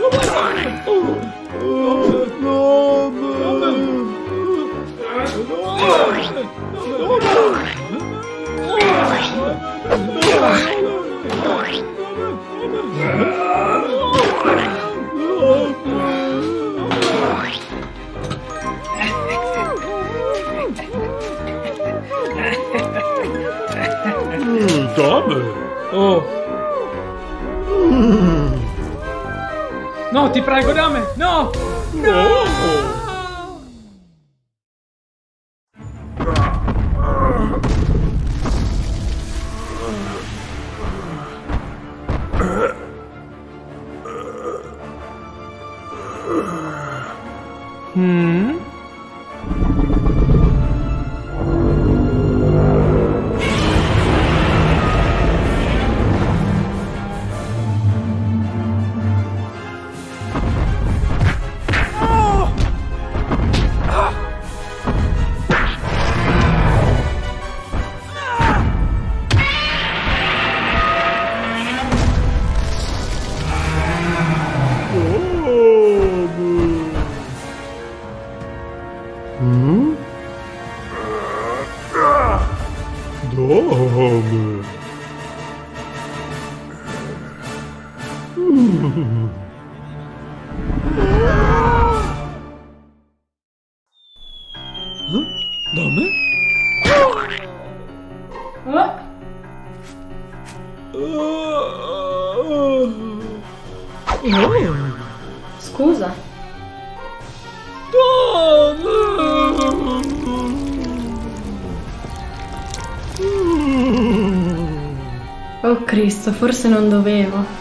Forse non dovevo.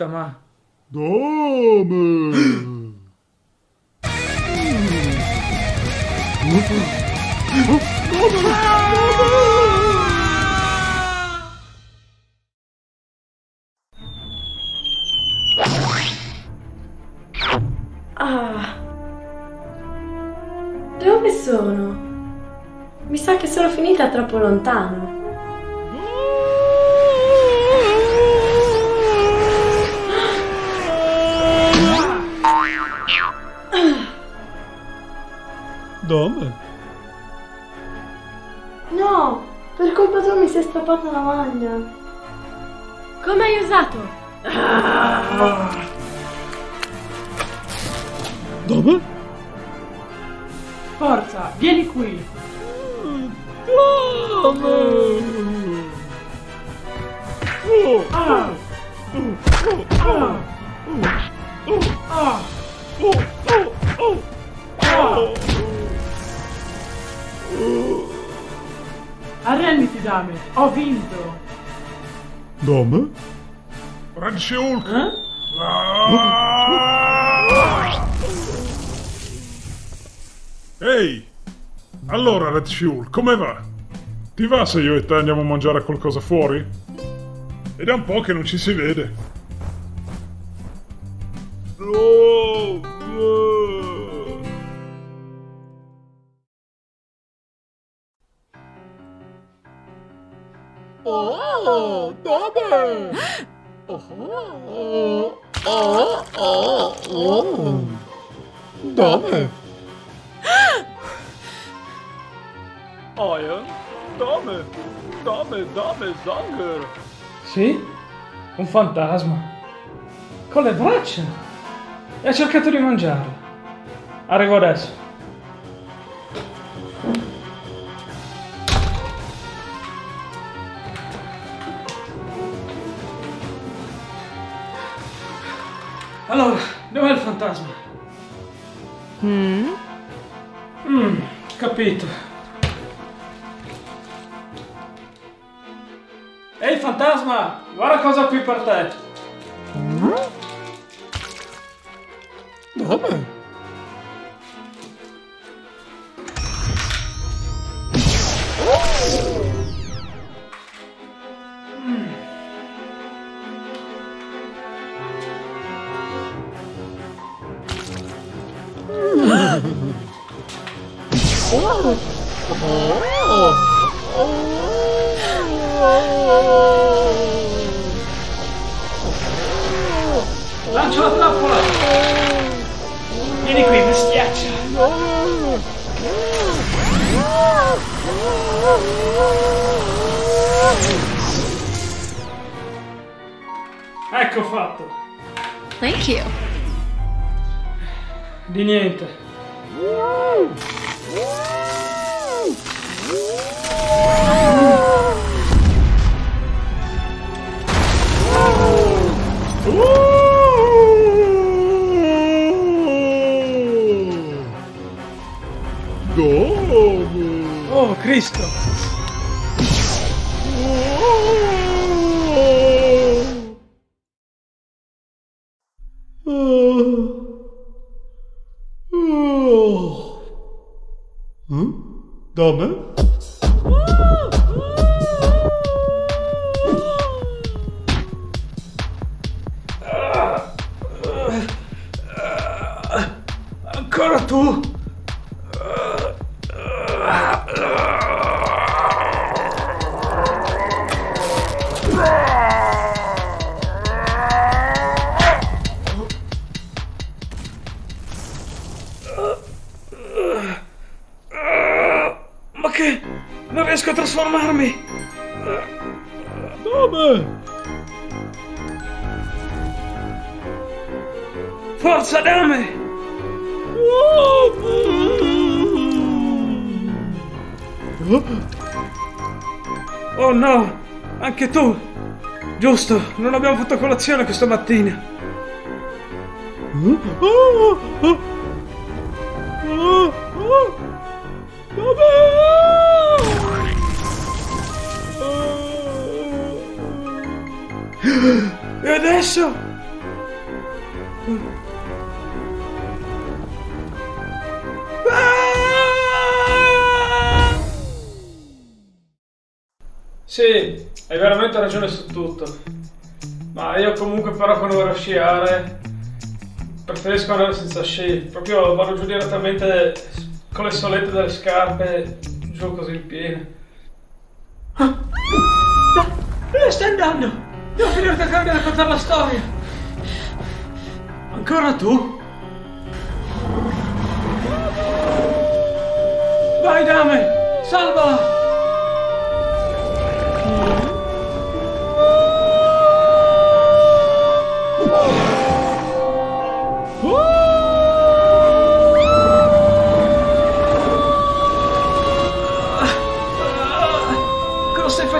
Aspetta, ma... Dove? No, per colpa tua mi sei strappata la maglia. Come hai usato? Dove? Forza, vieni qui. Dove? Ah. Ah. Ah. Arrenditi, dame. Ho vinto. Dome? Red Hulk! Eh? Ehi! Allora, Red Hulk, come va? Ti va se io e te andiamo a mangiare qualcosa fuori? Ed è un po' che non ci si vede. Oh, oh. Oh, dove? Oh, oh, oh, oh. Dove? Iron? Dove? Dove? Dove? Zanger? Sì? Un fantasma. Con le braccia. E ha cercato di mangiare. Arrivo adesso. Allora, dov'è il fantasma? Mm? Mm, capito. Ehi fantasma, guarda cosa ho qui per te. Dove? Lancio la trappola. Vieni qui, bestiaccia. Ecco fatto. Thank you. Di niente. Oh, Cristo. Dove? Riesco a trasformarmi! Dove? Forza, dame! Oh no! Anche tu! Giusto, non abbiamo fatto colazione questa mattina. Quando vado a sciare preferisco andare senza sci. Proprio vado giù direttamente con le solette delle scarpe, giù così in piedi. Ah! Dove stai andando? Devo finire di raccontare la storia. Ancora tu? Vai Dame! Salvala!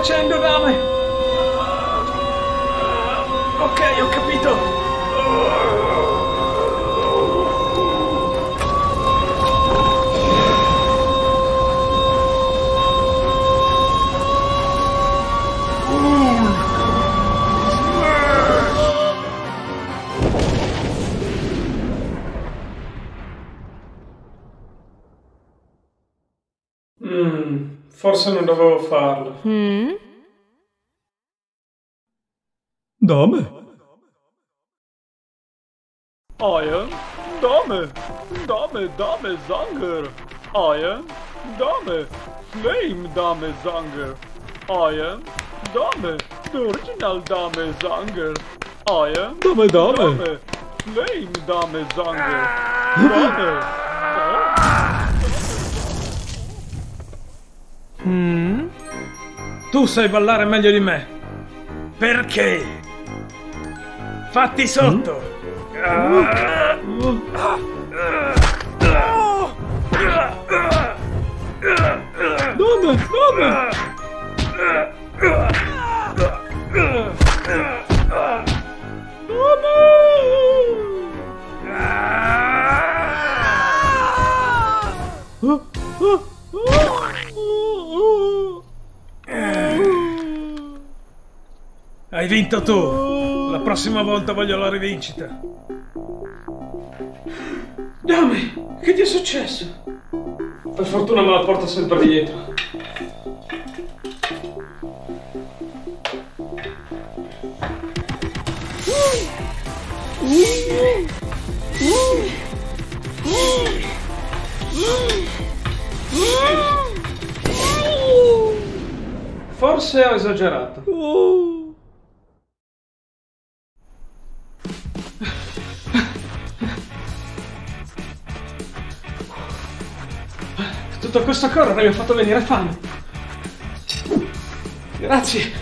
Facendo, Dame? Ok, ho capito. Forse non dovevo farlo. Dame? Aja, Dame, Dame, Dame Zanger. Aja, Dame, Flame Dame Zanger. Aja, Dame, the original Dame Zanger. Aja, Dame, Dame, Dame, Flame Dame Zanger. Dame. Mm? Tu sai ballare meglio di me. Perché? Fatti sotto. Ah. Dame, Dame. Hai vinto tu. La prossima volta voglio la rivincita. Dame, che ti è successo? Per fortuna me la porto sempre dietro. Forse ho esagerato. Tutto questo correre mi ha fatto venire fame. Grazie.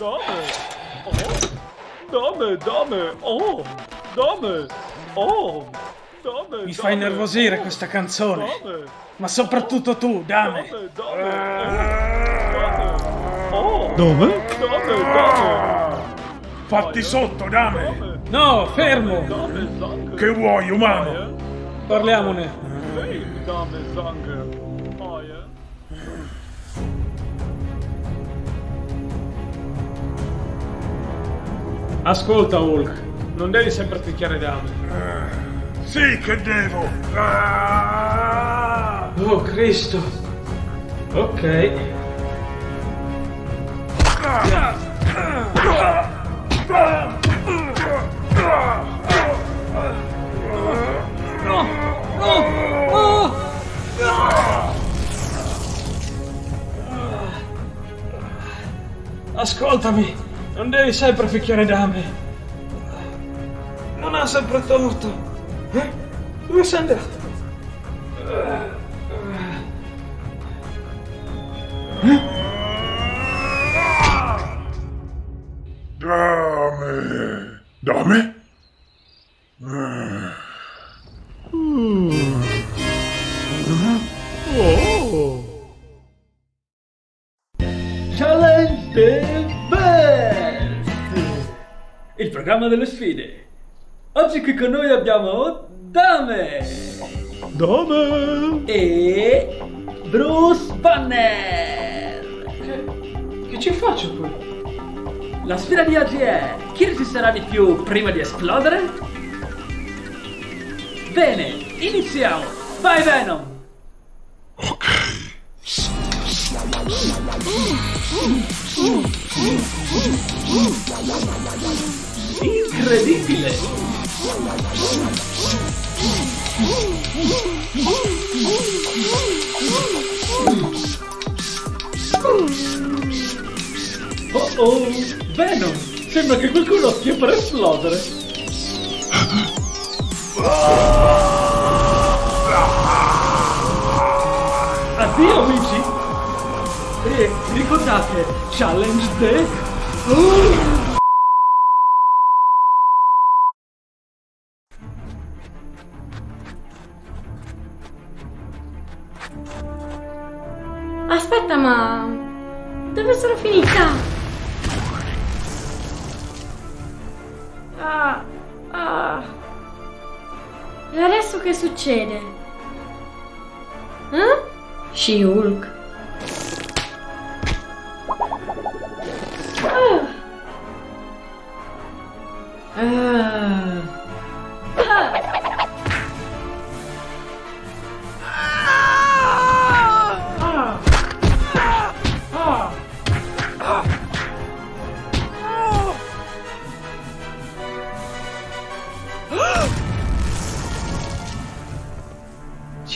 Dame, oh, Dame, Dame, oh, Dame, oh, Dame. Mi fai nervosire questa canzone. Ma soprattutto tu, Dame. Dove? Fatti sotto, Dame! No, fermo. Che vuoi, umano? Parliamone. Ascolta, Hulk. Non devi sempre picchiare Dame. Sì che devo! Ah! Oh, Cristo. Ok. No! No! No! Ascoltami, non devi sempre picchiare dame. Non ha sempre torto. Eh? Dove sei andato? Dame. Dame? Challenge programma delle sfide. Oggi qui con noi abbiamo Dame Dame. e Bruce Banner. Che ci faccio qui? La sfida di oggi è chi resisterà di più prima di esplodere? Bene, iniziamo! Vai Venom! Incredibile! Oh oh! Venom! Sembra che qualcuno stia per esplodere! Addio amici! E ricordate, challenge day! Aspetta,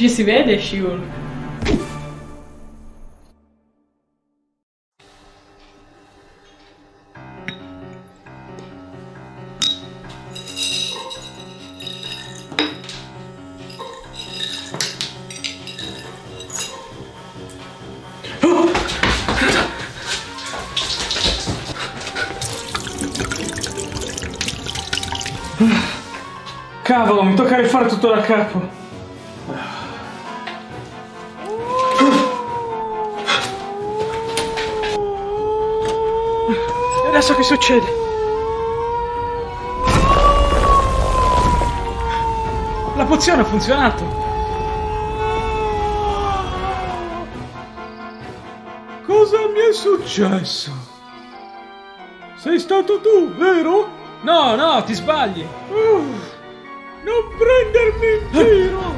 Ci si vede, Shiul. Cavolo, mi tocca rifare tutto da capo. Succede? La pozione ha funzionato. Cosa mi è successo? Sei stato tu, vero? No, no, ti sbagli. non prendermi in giro.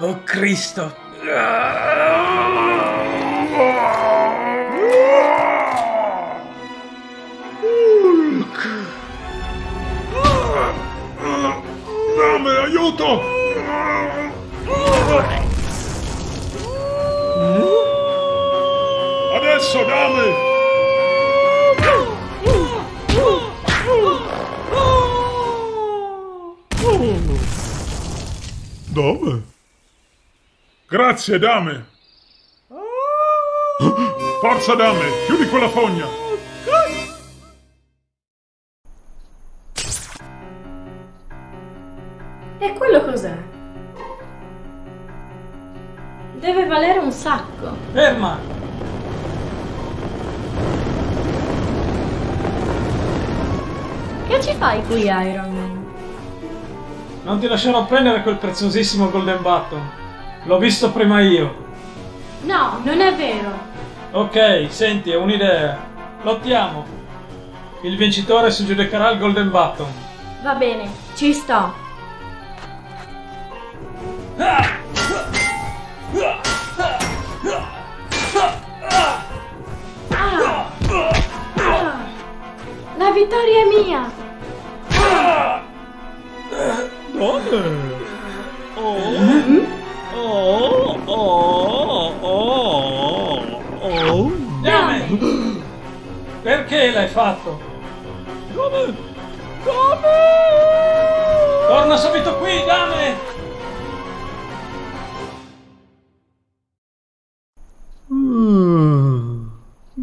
Oh Cristo. Aiuto! Adesso, dame! Dame? Grazie, dame! Forza, dame! Chiudi quella fogna! Iron Man? Non ti lascerò prendere quel preziosissimo Golden Button. L'ho visto prima io. No, non è vero. Ok, senti, è un'idea. Lottiamo. Il vincitore si giudicherà il Golden Button. Va bene, ci sto.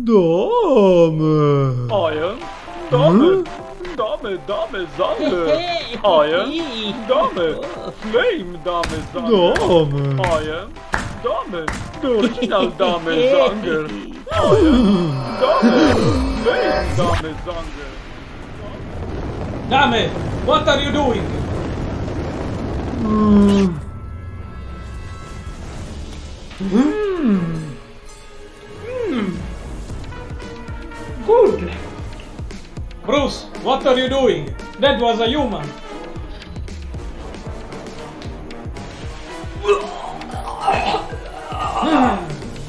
Dame. Oia? Dame. Dame, dame, Zanger. Oia. Dame. Flame, dame, Zanger. Dame. Oia. Dame. The original dame, Zanger. Oia. Dame. Flame, dame, Zanger. Dame, what are you doing? Mm. That was a human.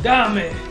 Damn Dame.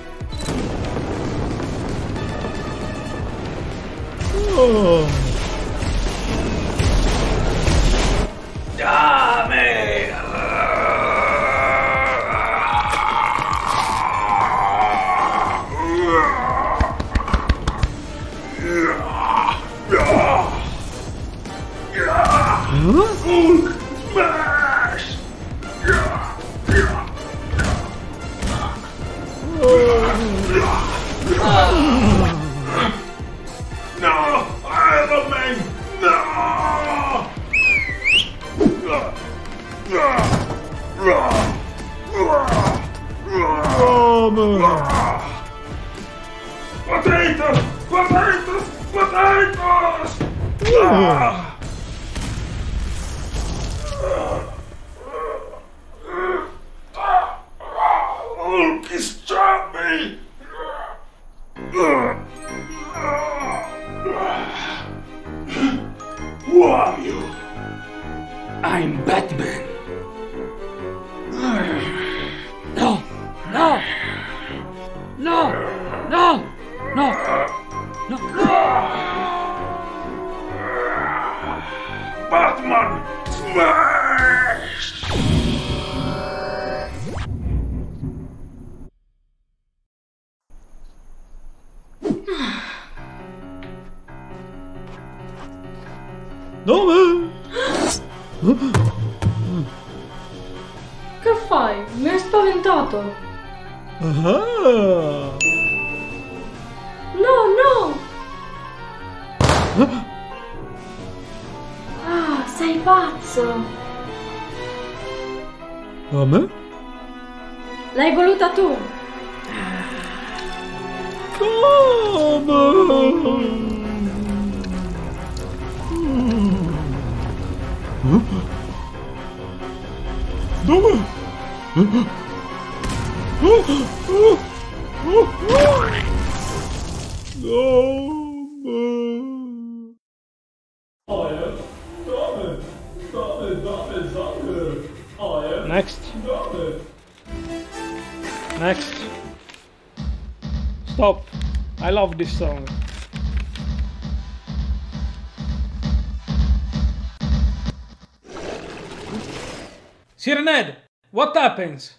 Happens?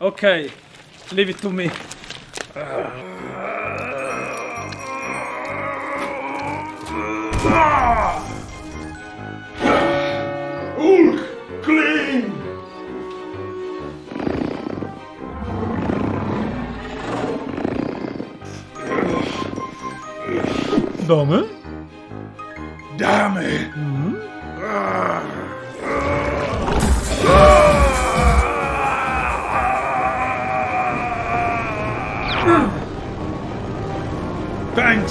Okay, leave it to me. Hulk! Clean! Dame? Dame!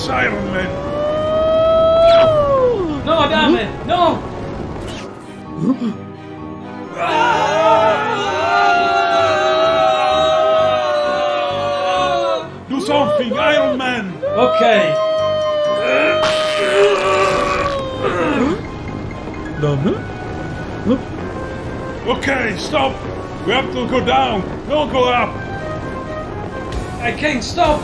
Iron Man! No, Dame, no! Do something, Iron Man! Okay. Dame? Okay, stop! We have to go down, don't go up! I can't stop.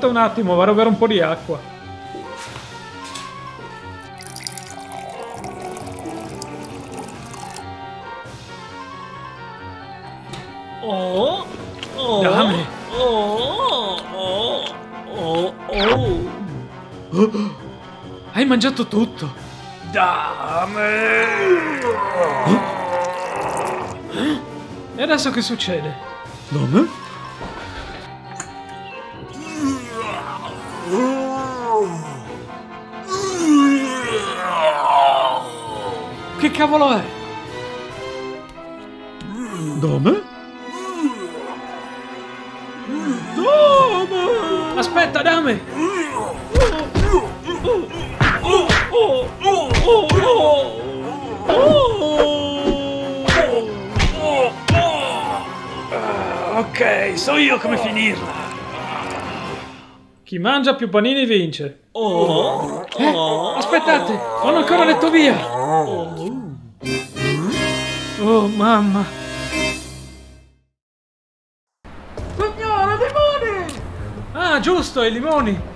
Aspetta un attimo, vado a bere un po' di acqua. Oh, oh, Dame. Oh, oh, oh, oh. Hai mangiato tutto. Dame. E adesso che succede? Dame? Cavolo è? Dame? Dame! Aspetta, dame! Ok, so io come finirla. Chi mangia più panini vince. Oh, Eh, aspettate, non ho ancora detto via. Oh, mamma. Signora, limoni! Ah, giusto, i limoni.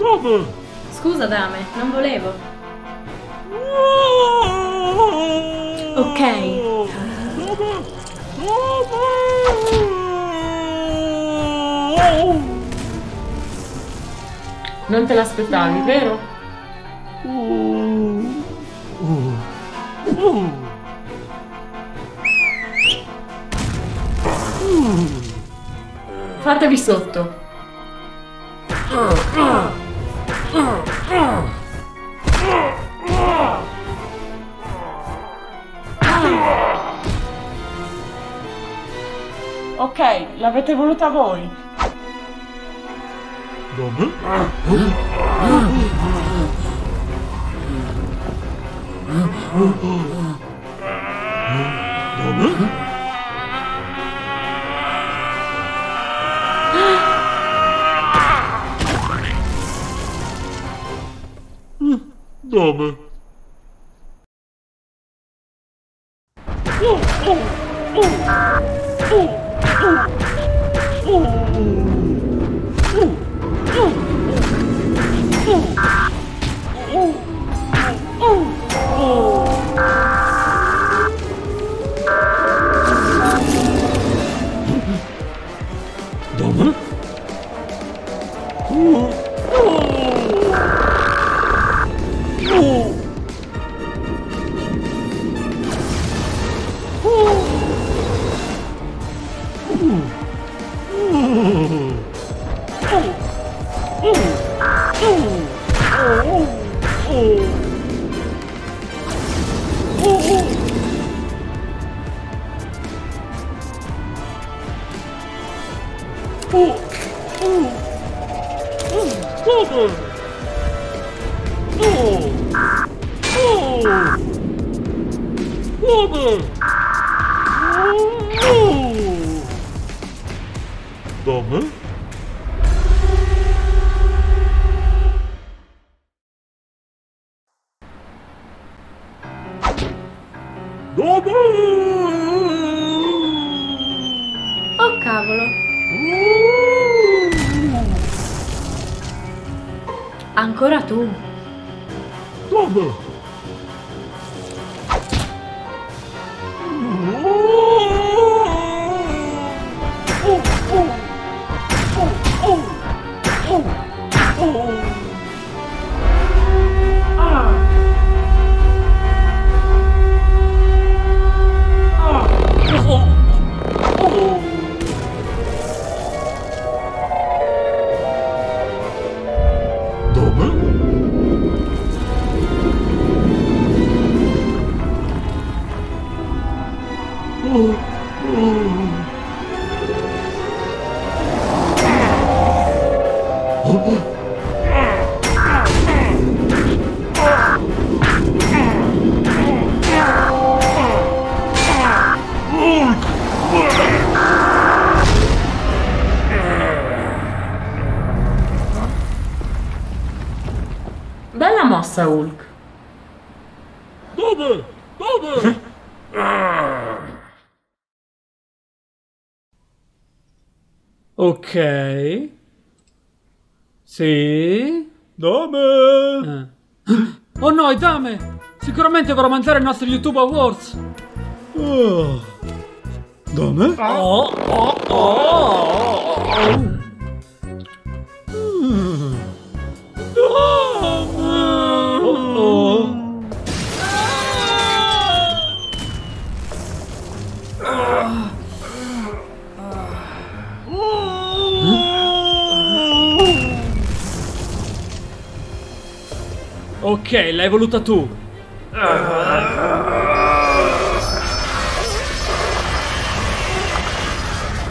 Dame? scusa dame, non volevo. Ok. Non te l'aspettavi, vero? Fatevi sotto. L'avete voluta voi. Dame? Dame? Dame? passa Hulk. Dove? Dove? ok. Sì. Dame! Eh. Oh no, Dame! Sicuramente vorrà mangiare il nostro YouTube Awards! Oh. Dame? Oh, oh, oh! oh. oh. Ok, l'hai voluta tu.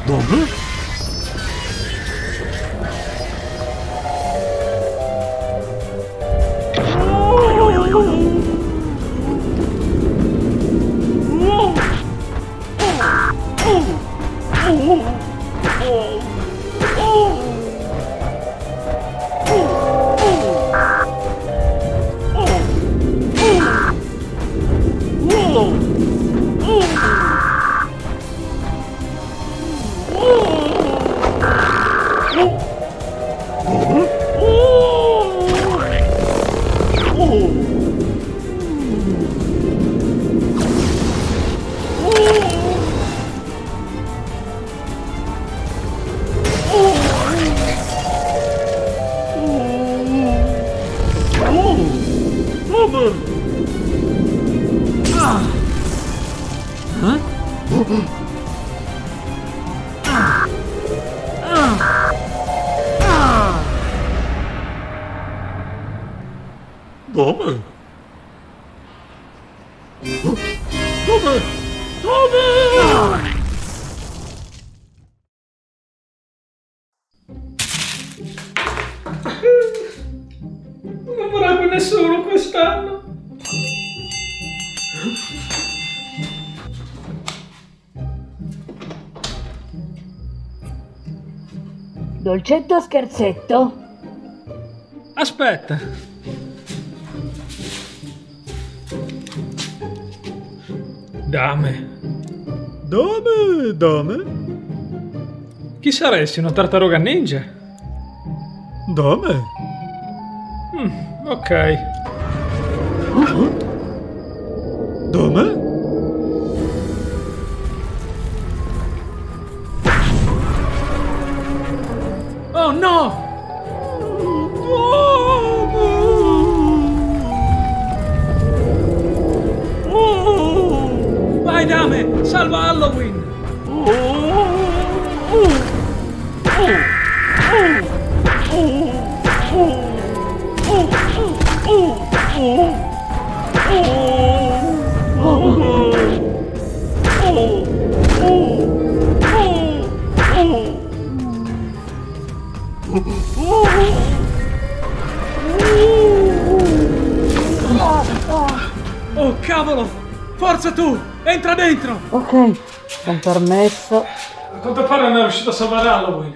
Dame? Dolcetto o scherzetto? Aspetta. Dame. Dame? Dame? Chi saresti? Una tartaruga ninja? Dame? Mm, ok. Dame? Ok, con permesso. A quanto pare non è riuscito a salvare Halloween.